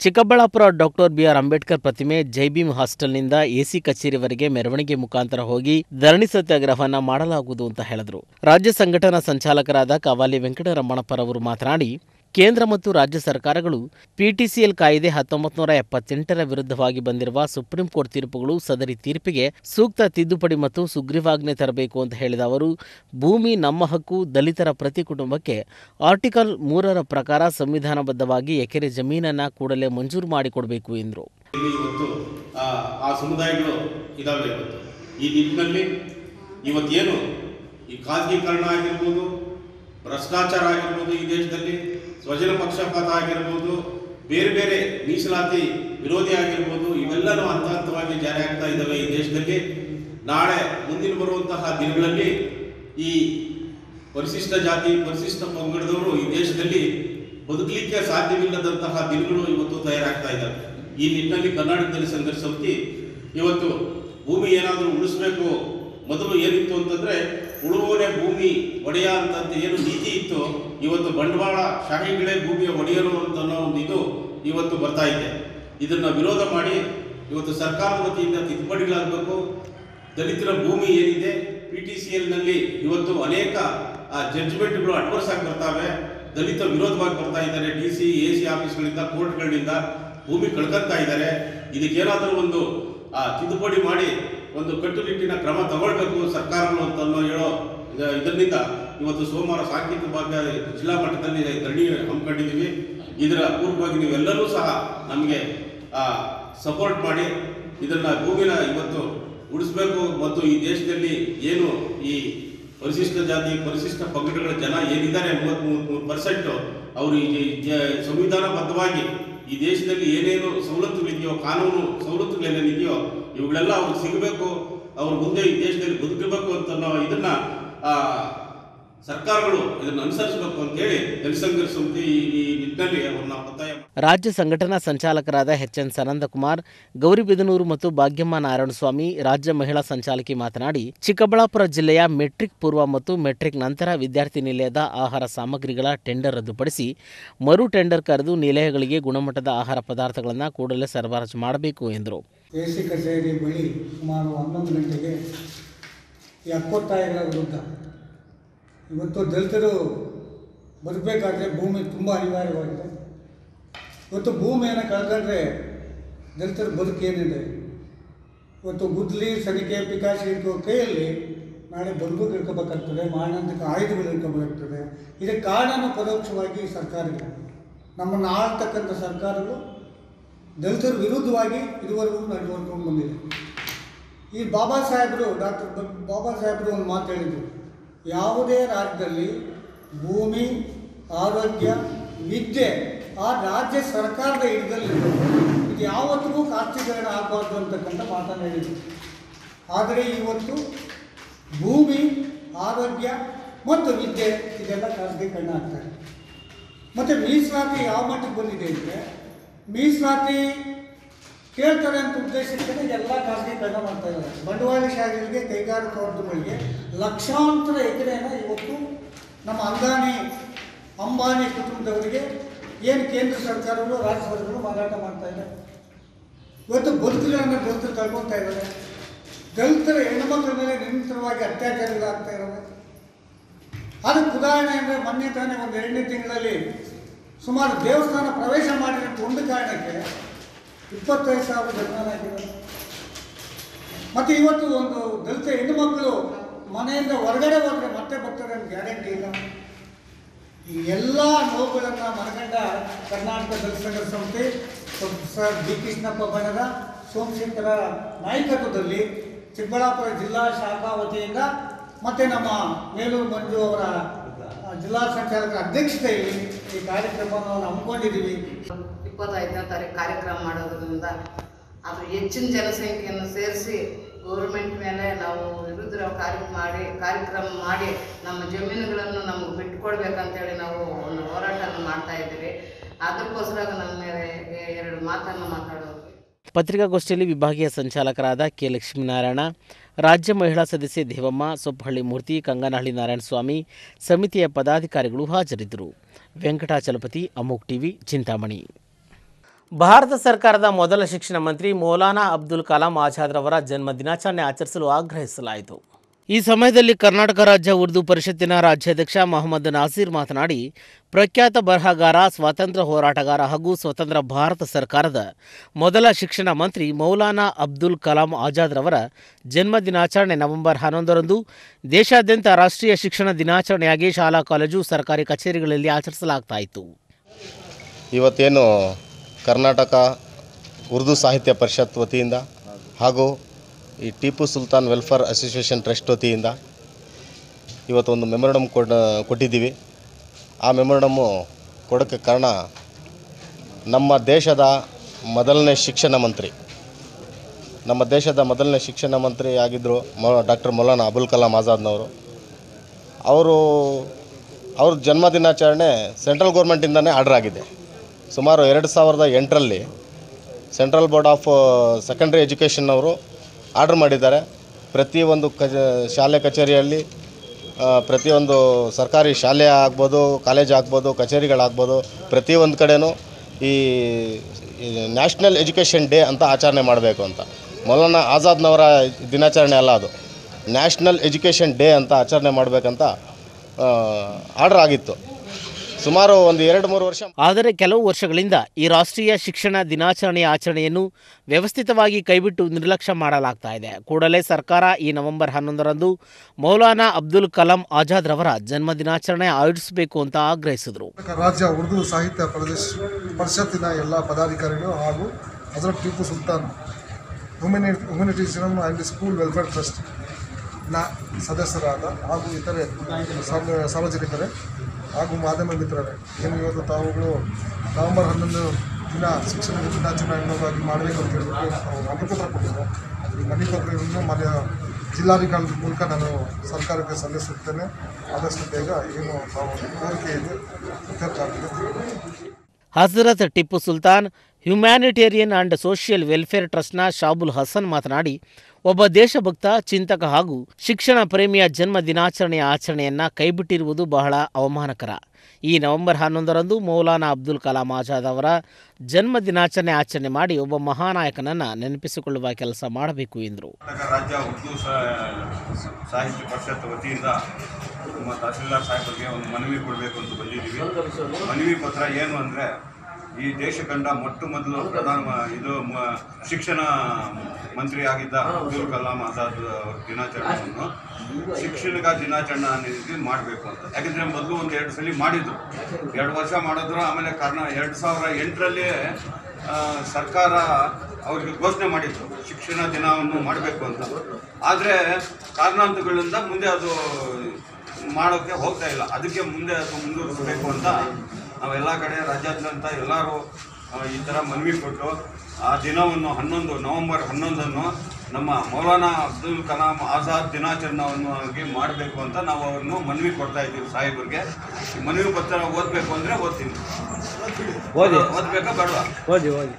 ಚಿಕ್ಕಬಳ್ಳಾಪುರ ಡಾಕ್ಟರ್ ಬಿಆರ್ ಅಂಬೇಡ್ಕರ್ ಪ್ರತಿಮೆ ಜೈಭೀಮ್ ಹಾಸ್ಟೆಲ್ನಿಂದ ಎಸಿ ಕಚೇರಿವರೆಗೆ ಮೆರವಣಿಗೆ ಮುಖಾಂತರ ಹೋಗಿ ಧರಣಿ ಸತ್ಯಾಗ್ರಹವನ್ನು ಮಾಡಲಾಗುವುದು ಅಂತ ಹೇಳಿದರು. ರಾಜ್ಯ ಸಂಘಟನಾ ಸಂಚಾಲಕರಾದ ಕವಾಲಿ ವೆಂಕಟರಮಣಪ್ಪರವರು ಮಾತನಾಡಿ ಕೇಂದ್ರ ಮತ್ತು ರಾಜ್ಯ ಸರ್ಕಾರಗಳು ಪಿಟಿಸಿಎಲ್ ಕಾಯ್ದೆ ಹತ್ತೊಂಬತ್ತು ನೂರ ಎಪ್ಪತ್ತೆಂಟರ ವಿರುದ್ಧವಾಗಿ ಬಂದಿರುವ ಸುಪ್ರೀಂ ಕೋರ್ಟ್ ತೀರ್ಪುಗಳು ಸದರಿ ತೀರ್ಪಿಗೆ ಸೂಕ್ತ ತಿದ್ದುಪಡಿ ಮತ್ತು ಸುಗ್ರೀವಾಜ್ಞೆ ತರಬೇಕು ಅಂತ ಹೇಳಿದ ಅವರು, ಭೂಮಿ, ನಮ್ಮ ಹಕ್ಕು, ದಲಿತರ ಪ್ರತಿ ಕುಟುಂಬಕ್ಕೆ ಆರ್ಟಿಕಲ್ ಮೂರರ ಪ್ರಕಾರ ಸಂವಿಧಾನಬದ್ಧವಾಗಿ ಎಕರೆ ಜಮೀನನ್ನು ಕೂಡಲೇ ಮಂಜೂರು ಮಾಡಿಕೊಡಬೇಕು ಎಂದರು. ಭ್ರಷ್ಟಾಚಾರ ಆಗಿರ್ಬೋದು ಈ ದೇಶದಲ್ಲಿ ಸ್ವಜನ ಪಕ್ಷಪಾತ ಆಗಿರ್ಬೋದು, ಬೇರೆ ಬೇರೆ ಮೀಸಲಾತಿ ವಿರೋಧಿ ಆಗಿರ್ಬೋದು, ಇವೆಲ್ಲನೂ ಹಂತ ಹಂತವಾಗಿ ಜಾರಿ ಆಗ್ತಾ ಇದ್ದಾವೆ ಈ ದೇಶದಲ್ಲಿ. ನಾಳೆ ಮುಂದಿನ ಬರುವಂತಹ ದಿನಗಳಲ್ಲಿ ಈ ಪರಿಶಿಷ್ಟ ಜಾತಿ, ಪರಿಶಿಷ್ಟ ಪಂಗಡದವರು ಈ ದೇಶದಲ್ಲಿ ಬದುಕಲಿಕ್ಕೆ ಸಾಧ್ಯವಿಲ್ಲದಂತಹ ದಿನಗಳು ಇವತ್ತು ತಯಾರಾಗ್ತಾ ಇದ್ದಾವೆ. ಈ ನಿಟ್ಟಿನಲ್ಲಿ ಕರ್ನಾಟಕದಲ್ಲಿ ಸಂಘರ್ಷ ಇವತ್ತು ಭೂಮಿ ಏನಾದರೂ ಉಳಿಸ್ಬೇಕು, ಮೊದಲು ಏನಿತ್ತು ಅಂತಂದ್ರೆ ಉಳುವರೆ ಭೂಮಿ ಒಡೆಯ ಅಂತ ಏನು ನೀತಿ ಇತ್ತು. ಇವತ್ತು ಬಂಡವಾಳ ಶಾಹಿಗಳೇ ಭೂಮಿಯ ಒಡೆಯರು ಅಂತ ಅನ್ನೋ ಒಂದು ಇದು ಇವತ್ತು ಬರ್ತಾ ಇದೆ. ಇದನ್ನ ವಿರೋಧ ಮಾಡಿ ಇವತ್ತು ಸರ್ಕಾರದ ವತಿಯಿಂದ ತಿದ್ದುಪಡಿಗಳಾಗಬೇಕು. ದಲಿತರ ಭೂಮಿ ಏನಿದೆ ಪಿ ಟಿ ಸಿ ಎಲ್ನಲ್ಲಿ ಇವತ್ತು ಅನೇಕ ಜಡ್ಜ್ಮೆಂಟ್ಗಳು ಅಡ್ವರ್ಸ್ ಆಗಿ ಬರ್ತಾವೆ. ದಲಿತ ವಿರೋಧವಾಗಿ ಬರ್ತಾ ಇದ್ದಾರೆ ಡಿ ಸಿ ಎ ಸಿ ಆಫೀಸ್ಗಳಿಂದ ಕೋರ್ಟ್ಗಳಿಂದ ಭೂಮಿ ಕಳ್ಕಂತಾ ಇದ್ದಾರೆ. ಇದಕ್ಕೇನಾದರೂ ಒಂದು ಆ, ತಿದ್ದುಪಡಿ ಮಾಡಿ ಒಂದು ಕಟ್ಟುನಿಟ್ಟಿನ ಕ್ರಮ ತಗೊಳ್ಬೇಕು ಸರ್ಕಾರಗಳು ಅಂತ ಹೇಳೋ ಇದರಿಂದ ಇವತ್ತು ಸೋಮವಾರ ಸಾಂಖ್ಯಿಕ ಭಾಗ ಜಿಲ್ಲಾ ಮಟ್ಟದಲ್ಲಿ ಧರಣಿ ಹಮ್ಮಿಕೊಂಡಿದ್ದೀವಿ. ಇದರ ಪೂರ್ವವಾಗಿ ನೀವೆಲ್ಲರೂ ಸಹ ನಮಗೆ ಸಪೋರ್ಟ್ ಮಾಡಿ ಇದನ್ನು ಭೂಮಿನ ಇವತ್ತು ಉಳಿಸ್ಬೇಕು ಮತ್ತು ಈ ದೇಶದಲ್ಲಿ ಏನು ಈ ಪರಿಶಿಷ್ಟ ಜಾತಿ, ಪರಿಶಿಷ್ಟ ಪಂಗಡಗಳ ಜನ ಏನಿದ್ದಾರೆ, ಮೂವತ್ಮೂರು ಪರ್ಸೆಂಟು ಅವರು ಈ ಸಂವಿಧಾನಬದ್ಧವಾಗಿ ಈ ದೇಶದಲ್ಲಿ ಏನೇನು ಸವಲತ್ತುಗಳಿದೆಯೋ, ಕಾನೂನು ಸವಲತ್ತುಗಳೇನೇನಿದೆಯೋ ಇವುಗಳೆಲ್ಲ ಅವ್ರಿಗೆ ಸಿಗಬೇಕು, ಅವ್ರ ಮುಂದೆ ಈ ದೇಶದಲ್ಲಿ ಬದುಕಬೇಕು ಅಂತ ನಾವು ಇದನ್ನ ಸರ್ಕಾರಗಳು ಇದನ್ನು ಅನುಸರಿಸಬೇಕು ಅಂತೇಳಿ ಜನಸಂಘರ್ಷ ಸಮಿತಿ ಈ- ನಿಟ್ಟಿನಲ್ಲಿ ಅವ್ರನ್ನ ಒತ್ತಾಯ ರಾಜ್ಯ ಸಂಘಟನಾ ಸಂಚಾಲಕರಾದ ಎಚ್ ಎನ್ ಸನಂದಕುಮಾರ್ ಗೌರಿಬಿದನೂರು ಮತ್ತು ಭಾಗ್ಯಮ್ಮ ನಾರಾಯಣಸ್ವಾಮಿ ರಾಜ್ಯ ಮಹಿಳಾ ಸಂಚಾಲಕಿ ಮಾತನಾಡಿ ಚಿಕ್ಕಬಳ್ಳಾಪುರ ಜಿಲ್ಲೆಯ ಮೆಟ್ರಿಕ್ ಪೂರ್ವ ಮತ್ತು ಮೆಟ್ರಿಕ್ ನಂತರ ವಿದ್ಯಾರ್ಥಿ ನಿಲಯದ ಆಹಾರ ಸಾಮಗ್ರಿಗಳ ಟೆಂಡರ್ ರದ್ದುಪಡಿಸಿ ಮರು ಟೆಂಡರ್ ಕರೆದು ನಿಲಯಗಳಿಗೆ ಗುಣಮಟ್ಟದ ಆಹಾರ ಪದಾರ್ಥಗಳನ್ನು ಕೂಡಲೇ ಸರಬರಾಜು ಮಾಡಬೇಕು ಎಂದರು. ಎಸಿ ಕಚೇರಿ ಬಳಿ ಸುಮಾರು ಹನ್ನೊಂದು ಗಂಟೆಗೆ ಈ ವಿರುದ್ಧ ಇವತ್ತು ದಲಿತರು ಬದುಕಬೇಕಾದ್ರೆ ಭೂಮಿ ತುಂಬ ಅನಿವಾರ್ಯವಾಗಿದೆ. ಇವತ್ತು ಭೂಮಿಯನ್ನು ಕಳ್ಕೊಂಡ್ರೆ ದಲಿತರ ಬದುಕೇನಿದೆ ಇವತ್ತು ಗುದ್ಲಿ ಸಲಿಕೆ ಪಿಕಾಸಿ ಇಟ್ಕೋ ಕೈಯಲ್ಲಿ ನಾಳೆ ಬಂದೂಕು ಇಟ್ಕೋಬೇಕಾಗ್ತದೆ ಮಾರಣಾಂತಿಕ ಆಯುಧಗಳು ಇಟ್ಕೋಬೇಕಾಗ್ತದೆ ಇದಕ್ಕೆ ಕಾರಣನೂ ಪರೋಕ್ಷವಾಗಿ ಸರ್ಕಾರಗಳು ನಮ್ಮನ್ನು ಆಳ್ತಕ್ಕಂಥ ಸರ್ಕಾರಗಳು ದಲಿತರ ವಿರುದ್ಧವಾಗಿ ಇದುವರೆಗೂ ನಡೆದುಕೊಂಡು ಬಂದಿದೆ. ಈ ಬಾಬಾ ಸಾಹೇಬರು ಡಾಕ್ಟರ್ ಬಾಬಾ ಸಾಹೇಬರು ಒಂದು ಮಾತು ಹೇಳಿದರು. ಯಾವುದೇ ರಾಜ್ಯದಲ್ಲಿ ಭೂಮಿ, ಆರೋಗ್ಯ, ವಿದ್ಯೆ ಆ ರಾಜ್ಯ ಸರ್ಕಾರದ ಹಿಡಿದಲ್ಲಿ ಇದು ಯಾವತ್ತಿಗೂ ಖಾತ್ರೀಕರಣ ಆಗಬಾರ್ದು ಅಂತಕ್ಕಂಥ ಮಾತನ್ನು ಆದರೆ ಇವತ್ತು ಭೂಮಿ, ಆರೋಗ್ಯ ಮತ್ತು ವಿದ್ಯೆ ಇದೆಲ್ಲ ಖಾಸಗೀಕರಣ ಆಗ್ತದೆ ಮತ್ತು ಮೀಸಲಾತಿ ಯಾವ ಮಟ್ಟಕ್ಕೆ ಬಂದಿದೆ ಅಂದರೆ ಮೀಸಲಾತಿ ಕೇಳ್ತಾರೆ ಅಂತ ಉದ್ದೇಶಕ್ಕೆ ಎಲ್ಲ ಖಾಸಗೀಕರಣ ಮಾಡ್ತಾ ಇದ್ದಾರೆ. ಬಂಡವಾಳಶಾಹಿಗಳಿಗೆ ಕೈಗಾರಿಕೋದ್ಯಮಗಳಿಗೆ ಲಕ್ಷಾಂತರ ಎಕರೆನ ಇವತ್ತು ನಮ್ಮ ಅಂದಾನಿ ಅಂಬಾನಿ ಕುಟುಂಬದವರಿಗೆ ಏನು ಕೇಂದ್ರ ಸರ್ಕಾರಗಳು, ರಾಜ್ಯ ಸರ್ಕಾರಗಳು ಮಾರಾಟ ಮಾಡ್ತಾ ಇದೆ ಇವತ್ತು ಬದುಕುಗಳನ್ನು ದಲಿತರು ತಳ್ಕೊತಾ ಇದ್ದಾರೆ. ದಲಿತರ ಹೆಣ್ಣುಮಕ್ಕಳ ಮೇಲೆ ನಿರಂತರವಾಗಿ ಅತ್ಯಾಚಾರಗಳಾಗ್ತಾ ಇದ್ದಾವೆ. ಅದಕ್ಕೆ ಉದಾಹರಣೆ ಅಂದರೆ ಮೊನ್ನೆ ತಾನೇ ಒಂದು ಎರಡನೇ ತಿಂಗಳಲ್ಲಿ ಸುಮಾರು ದೇವಸ್ಥಾನ ಪ್ರವೇಶ ಮಾಡಿದಂಥ ಒಂದು ಕಾರಣಕ್ಕೆ ಇಪ್ಪತ್ತೈದು ಸಾವಿರ ಜನ್ಮಾನ ಆಗಿದೆ ಮತ್ತು ಇವತ್ತು ಒಂದು ದಲಿತ ಹೆಣ್ಣು ಮಕ್ಕಳು ಮನೆಯಿಂದ ಹೊರಗಡೆ ಹೋದರೆ ಮತ್ತೆ ಬರ್ತಾರೆ ಅಂತ ಗ್ಯಾರಂಟಿ ಇಲ್ಲ. ಈ ಎಲ್ಲ ನೋವುಗಳನ್ನು ಮನಗಂಡ ಕರ್ನಾಟಕ ದಲಿತ ಸಂಘ ಸಂಸ್ಥೆ ಸರ್ ಡಿ ಕೃಷ್ಣಪ್ಪ ಬಣದ ಸೋಮಶೇಖರ ನಾಯಕತ್ವದಲ್ಲಿ ಚಿಕ್ಕಬಳ್ಳಾಪುರ ಜಿಲ್ಲಾ ಶಾಖಾ ವತಿಯಿಂದ ಮತ್ತು ನಮ್ಮ ಮೇಲೂರು ಮಂಜು ಅವರ ಜಿಲ್ಲಾ ಸಂಚಾಲಕರ ಅಧ್ಯಕ್ಷತೆಯಲ್ಲಿ ಈ ಕಾರ್ಯಕ್ರಮವನ್ನು ಹಮ್ಮಿಕೊಂಡಿದ್ದೀವಿ. ಇಪ್ಪತ್ತೈದನೇ ತಾರೀಕು ಕಾರ್ಯಕ್ರಮ ಮಾಡೋದ್ರಿಂದ ಅದು ಹೆಚ್ಚಿನ ಜನಸಂಖ್ಯೆಯನ್ನು ಸೇರಿಸಿ ಗೌರ್ಮೆಂಟ್ ಮೇಲೆ ನಾವು ವಿರುದ್ಧ ಕಾರ್ಯ ಮಾಡಿ, ಕಾರ್ಯಕ್ರಮ ಮಾಡಿ ನಮ್ಮ ಜಮೀನುಗಳನ್ನು ನಮಗೆ ಬಿಟ್ಟುಕೊಡ್ಬೇಕಂತೇಳಿ ನಾವು ಒಂದು ಹೋರಾಟವನ್ನು ಮಾಡ್ತಾ ಇದ್ದೀವಿ. ಅದಕ್ಕೋಸ್ಕರ ನಮ್ಮ ಎರಡು ಮಾತನ್ನು ಮಾತಾಡೋದು. ಪತ್ರಿಕಾಗೋಷ್ಠಿಯಲ್ಲಿ ವಿಭಾಗೀಯ ಸಂಚಾಲಕರಾದ ಕೆ ಲಕ್ಷ್ಮೀನಾರಾಯಣ, ರಾಜ್ಯ ಮಹಿಳಾ ಸದಸ್ಯೆ ದೇವಮ್ಮ ಸೊಪ್ಪಹಳ್ಳಿ ಮೂರ್ತಿ, ಕಂಗನಹಳ್ಳಿ ನಾರಾಯಣಸ್ವಾಮಿ ಸಮಿತಿಯ ಪದಾಧಿಕಾರಿಗಳು ಹಾಜರಿದ್ದರು. ವೆಂಕಟಾಚಲಪತಿ, ಅಮೋಕ್ ಟಿವಿ, ಚಿಂತಾಮಣಿ. ಭಾರತ ಸರ್ಕಾರದ ಮೊದಲ ಶಿಕ್ಷಣ ಮಂತ್ರಿ ಮೌಲಾನಾ ಅಬ್ದುಲ್ ಕಲಾಂ ಆಜಾದ್ ರವರ ಜನ್ಮ ದಿನಾಚರಣೆ ಆಚರಿಸಲು ಆಗ್ರಹಿಸಲಾಯಿತು. ಈ ಸಮಯದಲ್ಲಿ ಕರ್ನಾಟಕ ರಾಜ್ಯ ಉರ್ದು ಪರಿಷತ್ತಿನ ರಾಜ್ಯಾಧ್ಯಕ್ಷ ಮೊಹಮ್ಮದ್ ನಾಸೀರ್ ಮಾತನಾಡಿ, ಪ್ರಖ್ಯಾತ ಬರಹಗಾರ, ಸ್ವಾತಂತ್ರ್ಯ ಹೋರಾಟಗಾರ ಹಾಗೂ ಸ್ವತಂತ್ರ ಭಾರತ ಸರ್ಕಾರದ ಮೊದಲ ಶಿಕ್ಷಣ ಮಂತ್ರಿ ಮೌಲಾನಾ ಅಬ್ದುಲ್ ಕಲಾಂ ಆಜಾದ್ ರವರ ಜನ್ಮ ದಿನಾಚರಣೆ ನವೆಂಬರ್ ಹನ್ನೊಂದರಂದು ದೇಶಾದ್ಯಂತ ರಾಷ್ಟ್ರೀಯ ಶಿಕ್ಷಣ ದಿನಾಚರಣೆಯಾಗಿ ಶಾಲಾ, ಕಾಲೇಜು, ಸರ್ಕಾರಿ ಕಚೇರಿಗಳಲ್ಲಿ ಆಚರಿಸಲಾಗ್ತಾ ಇತ್ತು. ಇವತ್ತೇನು ಕರ್ನಾಟಕ ಉರ್ದು ಸಾಹಿತ್ಯ ಪರಿಷತ್ ವತಿಯಿಂದ ಹಾಗೂ ಈ Tipu Sultan welfare association trust ವತಿಯಿಂದ ಇವತ್ತೊಂದು ಮೆಮೊರಂಡಮ್ ಕೊಟ್ಟಿದ್ದೀವಿ. ಆ ಮೆಮೊರಂಡಮ್ಮು ಕೊಡೋಕ್ಕೆ ಕಾರಣ ನಮ್ಮ ದೇಶದ ಮೊದಲನೇ ಶಿಕ್ಷಣ ಮಂತ್ರಿ. ನಮ್ಮ ದೇಶದ ಮೊದಲನೇ ಶಿಕ್ಷಣ ಮಂತ್ರಿ ಆಗಿದ್ದರು ಮೊ, ಡಾಕ್ಟರ್ ಮೌಲಾನಾ ಅಬುಲ್ ಕಲಾಂ ಆಜಾದ್ನವರು. ಅವರು, ಅವ್ರ ಜನ್ಮದಿನಾಚರಣೆ ಸೆಂಟ್ರಲ್ ಗೌರ್ಮೆಂಟಿಂದನೇ ಆರ್ಡ್ರ್ ಆಗಿದೆ. ಸುಮಾರು ಎರಡು ಸಾವಿರದ ಎಂಟರಲ್ಲಿ ಸೆಂಟ್ರಲ್ ಬೋರ್ಡ್ ಆಫ್ ಸೆಕೆಂಡ್ರಿ ಎಜುಕೇಷನ್ನವರು ಆರ್ಡರ್ ಮಾಡಿದ್ದಾರೆ. ಪ್ರತಿಯೊಂದು ಕ ಶಾಲೆ ಕಚೇರಿಯಲ್ಲಿ ಪ್ರತಿಯೊಂದು ಸರ್ಕಾರಿ ಶಾಲೆ ಆಗ್ಬೋದು, ಕಾಲೇಜ್ ಆಗ್ಬೋದು, ಕಚೇರಿಗಳಾಗ್ಬೋದು ಪ್ರತಿಯೊಂದು ಕಡೆಯೂ ಈ ನ್ಯಾಷನಲ್ ಎಜುಕೇಷನ್ ಡೇ ಅಂತ ಆಚರಣೆ ಮಾಡಬೇಕು ಅಂತ. ಮೌಲಾನಾ ಆಜಾದ್ನವರ ದಿನಾಚರಣೆ ಅಲ್ಲ ಅದು. ನ್ಯಾಷನಲ್ ಎಜುಕೇಷನ್ ಡೇ ಅಂತ ಆಚರಣೆ ಮಾಡಬೇಕಂತ ಆರ್ಡ್ರ್ ಆಗಿತ್ತು. ಸುಮಾರು ಒಂದು ಎರಡು ಮೂರು ವರ್ಷ ಆದರೆ ಕೆಲವು ವರ್ಷಗಳಿಂದ ಈ ರಾಷ್ಟ್ರೀಯ ಶಿಕ್ಷಣ ದಿನಾಚರಣೆಯ ಆಚರಣೆಯನ್ನು ವ್ಯವಸ್ಥಿತವಾಗಿ ಕೈಬಿಟ್ಟು ನಿರ್ಲಕ್ಷ್ಯ ಮಾಡಲಾಗ್ತಾ ಇದೆ. ಕೂಡಲೇ ಸರ್ಕಾರ ಈ ನವೆಂಬರ್ ಹನ್ನೊಂದರಂದು ಮೌಲಾನಾ ಅಬ್ದುಲ್ ಕಲಾಂ ಆಜಾದ್ ರವರ ಜನ್ಮ ದಿನಾಚರಣೆ ಆಯೋಜಿಸಬೇಕು ಅಂತ ಆಗ್ರಹಿಸಿದರು. ರಾಜ್ಯ ಉರ್ದು ಸಾಹಿತ್ಯ ಪ್ರದೇಶ ಪರಿಷತ್ತಿನ ಎಲ್ಲ ಪದಾಧಿಕಾರಿಗಳು ಹಾಗೂ ಹಜರತ್ ಟಿಪ್ಪು ಸುಲ್ತಾನ್ ಹ್ಯುಮನಿ ಹ್ಯುಮನಿಟೀಸಿಯನ್ ಆ್ಯಂಡ್ ಸ್ಕೂಲ್ ವೆಲ್ಫೇರ್ ಟ್ರಸ್ಟ್ನ ಸದಸ್ಯರಾದ ಹಾಗೂ ಇತರೆ ಸಾರ್ವ- ಸಾರ್ವಜನಿಕರೇ ಹಾಗೂ ಮಾಧ್ಯಮ ಮಿತ್ರರೇ, ಏನು ಇವತ್ತು ತಾವುಗಳು ನವೆಂಬರ್ ಹನ್ನೊಂದು ದಿನ ಶಿಕ್ಷಣ ದಿನಾಚರಣೆ ಅನ್ನೋದಾಗಿ ಮಾಡಬೇಕು ಅಂತ ಹೇಳ್ಬಿಟ್ಟು ನಾವು ಮನಪತ್ರ ಕೊಟ್ಟಿದ್ದೆ ಈ ಮನಪತ್ರವನ್ನು ಮಾನ್ಯ ಜಿಲ್ಲಾಧಿಕಾರಿಗಳ ಮೂಲಕ ನಾನು ಸರ್ಕಾರಕ್ಕೆ ಸಲ್ಲಿಸುತ್ತೇನೆ. ಆದಷ್ಟು ಬೇಗ ಏನು ತಾವು ಕೋರಿಕೆ ಇದೆ Hazrat Tipu Sultan humanitarian and social welfare ಟ್ರಸ್ಟ್ನ ಶಾಬುಲ್ ಹಸನ್ ಮಾತನಾಡಿ ಒಬ್ಬ ದೇಶಭಕ್ತ, ಚಿಂತಕ ಹಾಗೂ ಶಿಕ್ಷಣ ಪ್ರೇಮಿಯ ಜನ್ಮ ದಿನಾಚರಣೆಯ ಆಚರಣೆಯನ್ನು ಕೈಬಿಟ್ಟಿರುವುದು ಬಹಳ ಅವಮಾನಕರ. ಈ ನವೆಂಬರ್ ಹನ್ನೊಂದರಂದು ಮೌಲಾನಾ ಅಬ್ದುಲ್ ಕಲಾಂ ಆಜಾದ್ ಅವರ ಜನ್ಮ ದಿನಾಚರಣೆ ಆಚರಣೆ ಮಾಡಿ ಒಬ್ಬ ಮಹಾನಾಯಕನನ್ನು ನೆನಪಿಸಿಕೊಳ್ಳುವ ಕೆಲಸ ಮಾಡಬೇಕು ಎಂದರು. ರಾಜ್ಯ ಉರ್ದು ಸಾಹಿತ್ಯ ಪರಿಷತ್ ವತಿಯಿಂದ ತಹಸೀಲ್ದಾರ್ ಸಾಹೇಬರಿಗೆ ಒಂದು ಮನವಿ ಕೊಡಬೇಕು ಅಂತ ಬಂದಿದ್ದೀವಿ. ಮನವಿ ಪತ್ರ ಏನು ಅಂದರೆ ಈ ದೇಶ ಕಂಡ ಮೊಟ್ಟ ಮೊದಲು ಪ್ರಧಾನ ಇದು ಶಿಕ್ಷಣ ಮಂತ್ರಿ ಆಗಿದ್ದ ಅಬ್ದುಲ್ ಕಲಾಂ ಆಜಾದ್ ಅವ್ರ ದಿನಾಚರಣೆಯನ್ನು ಶಿಕ್ಷಣಕ ದಿನಾಚರಣೆ ಅನ್ನೋದು ಮಾಡಬೇಕು ಅಂತ. ಯಾಕಂದ್ರೆ ಮೊದಲು ಒಂದು ಎರಡು ಸಲ ಮಾಡಿದ್ರು. ಎರಡು ವರ್ಷ ಮಾಡಿದ್ರು ಆಮೇಲೆ ಕಾರಣ ಎರಡು ಸಾವಿರ ಎಂಟರಲ್ಲಿ ಸರ್ಕಾರ ಅವರಿಗೆ ಘೋಷಣೆ ಮಾಡಿದ್ರು. ಶಿಕ್ಷಣ ದಿನವನ್ನು ಮಾಡಬೇಕು ಅಂತ. ಆದರೆ ಕಾರಣಾಂತಗಳಿಂದ ಮುಂದೆ ಅದು ಮಾಡೋಕ್ಕೆ ಹೋಗ್ತಾ ಇಲ್ಲ. ಅದಕ್ಕೆ ಮುಂದೆ ಅದು ಮುಂದುವರಿಸಬೇಕು ಅಂತ ನಾವೆಲ್ಲ ಕಡೆ ರಾಜ್ಯಾದ್ಯಂತ ಎಲ್ಲರೂ ಈ ಥರ ಮನವಿ ಕೊಟ್ಟು ಆ ದಿನವನ್ನು ಹನ್ನೊಂದು ನವಂಬರ್ ಹನ್ನೊಂದನ್ನು ನಮ್ಮ ಮೌಲಾನಾ ಅಬ್ದುಲ್ ಕಲಾಂ ಆಜಾದ್ ದಿನಾಚರಣೆಯನ್ನು ಆಗಿ ಮಾಡಬೇಕು ಅಂತ ನಾವು ಅವ್ರನ್ನು ಮನವಿ ಕೊಡ್ತಾ ಇದ್ದೀವಿ ಸಾಹೇಬರಿಗೆ. ಈ ಮನವಿ ಪತ್ರ ಓದಬೇಕು ಅಂದರೆ ಓದ್ತೀನಿ. ಓದಿ. ಓದಬೇಕಾ ಬೇಡವಾ? ಓದಿ ಓದಿ.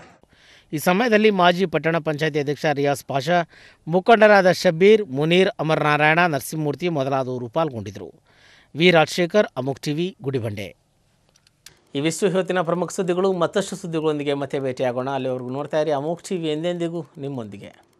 ಈ ಸಮಯದಲ್ಲಿ ಮಾಜಿ ಪಟ್ಟಣ ಪಂಚಾಯತಿ ಅಧ್ಯಕ್ಷ ರಿಯಾಸ್ ಪಾಷಾ ಮುಖಂಡರಾದ ಶಬೀರ್ ಮುನೀರ್ ಅಮರನಾರಾಯಣ ನರಸಿಂಹಮೂರ್ತಿ ಮೊದಲಾದವರು ಪಾಲ್ಗೊಂಡಿದ್ದರು. V Rajashekhar ಅಮುಕ್ TV Gudibande. ಇವಿಷ್ಟು ಇವತ್ತಿನ ಪ್ರಮುಖ ಸುದ್ದಿಗಳು ಮತ್ತಷ್ಟು ಸುದ್ದಿಗಳೊಂದಿಗೆ ಮತ್ತೆ ಭೇಟಿಯಾಗೋಣ. ಅಲ್ಲಿವರೆಗೂ ನೋಡ್ತಾ ಇರಿ ಅಮೋಕ್ ಎಂದೆಂದಿಗೂ ನಿಮ್ಮೊಂದಿಗೆ.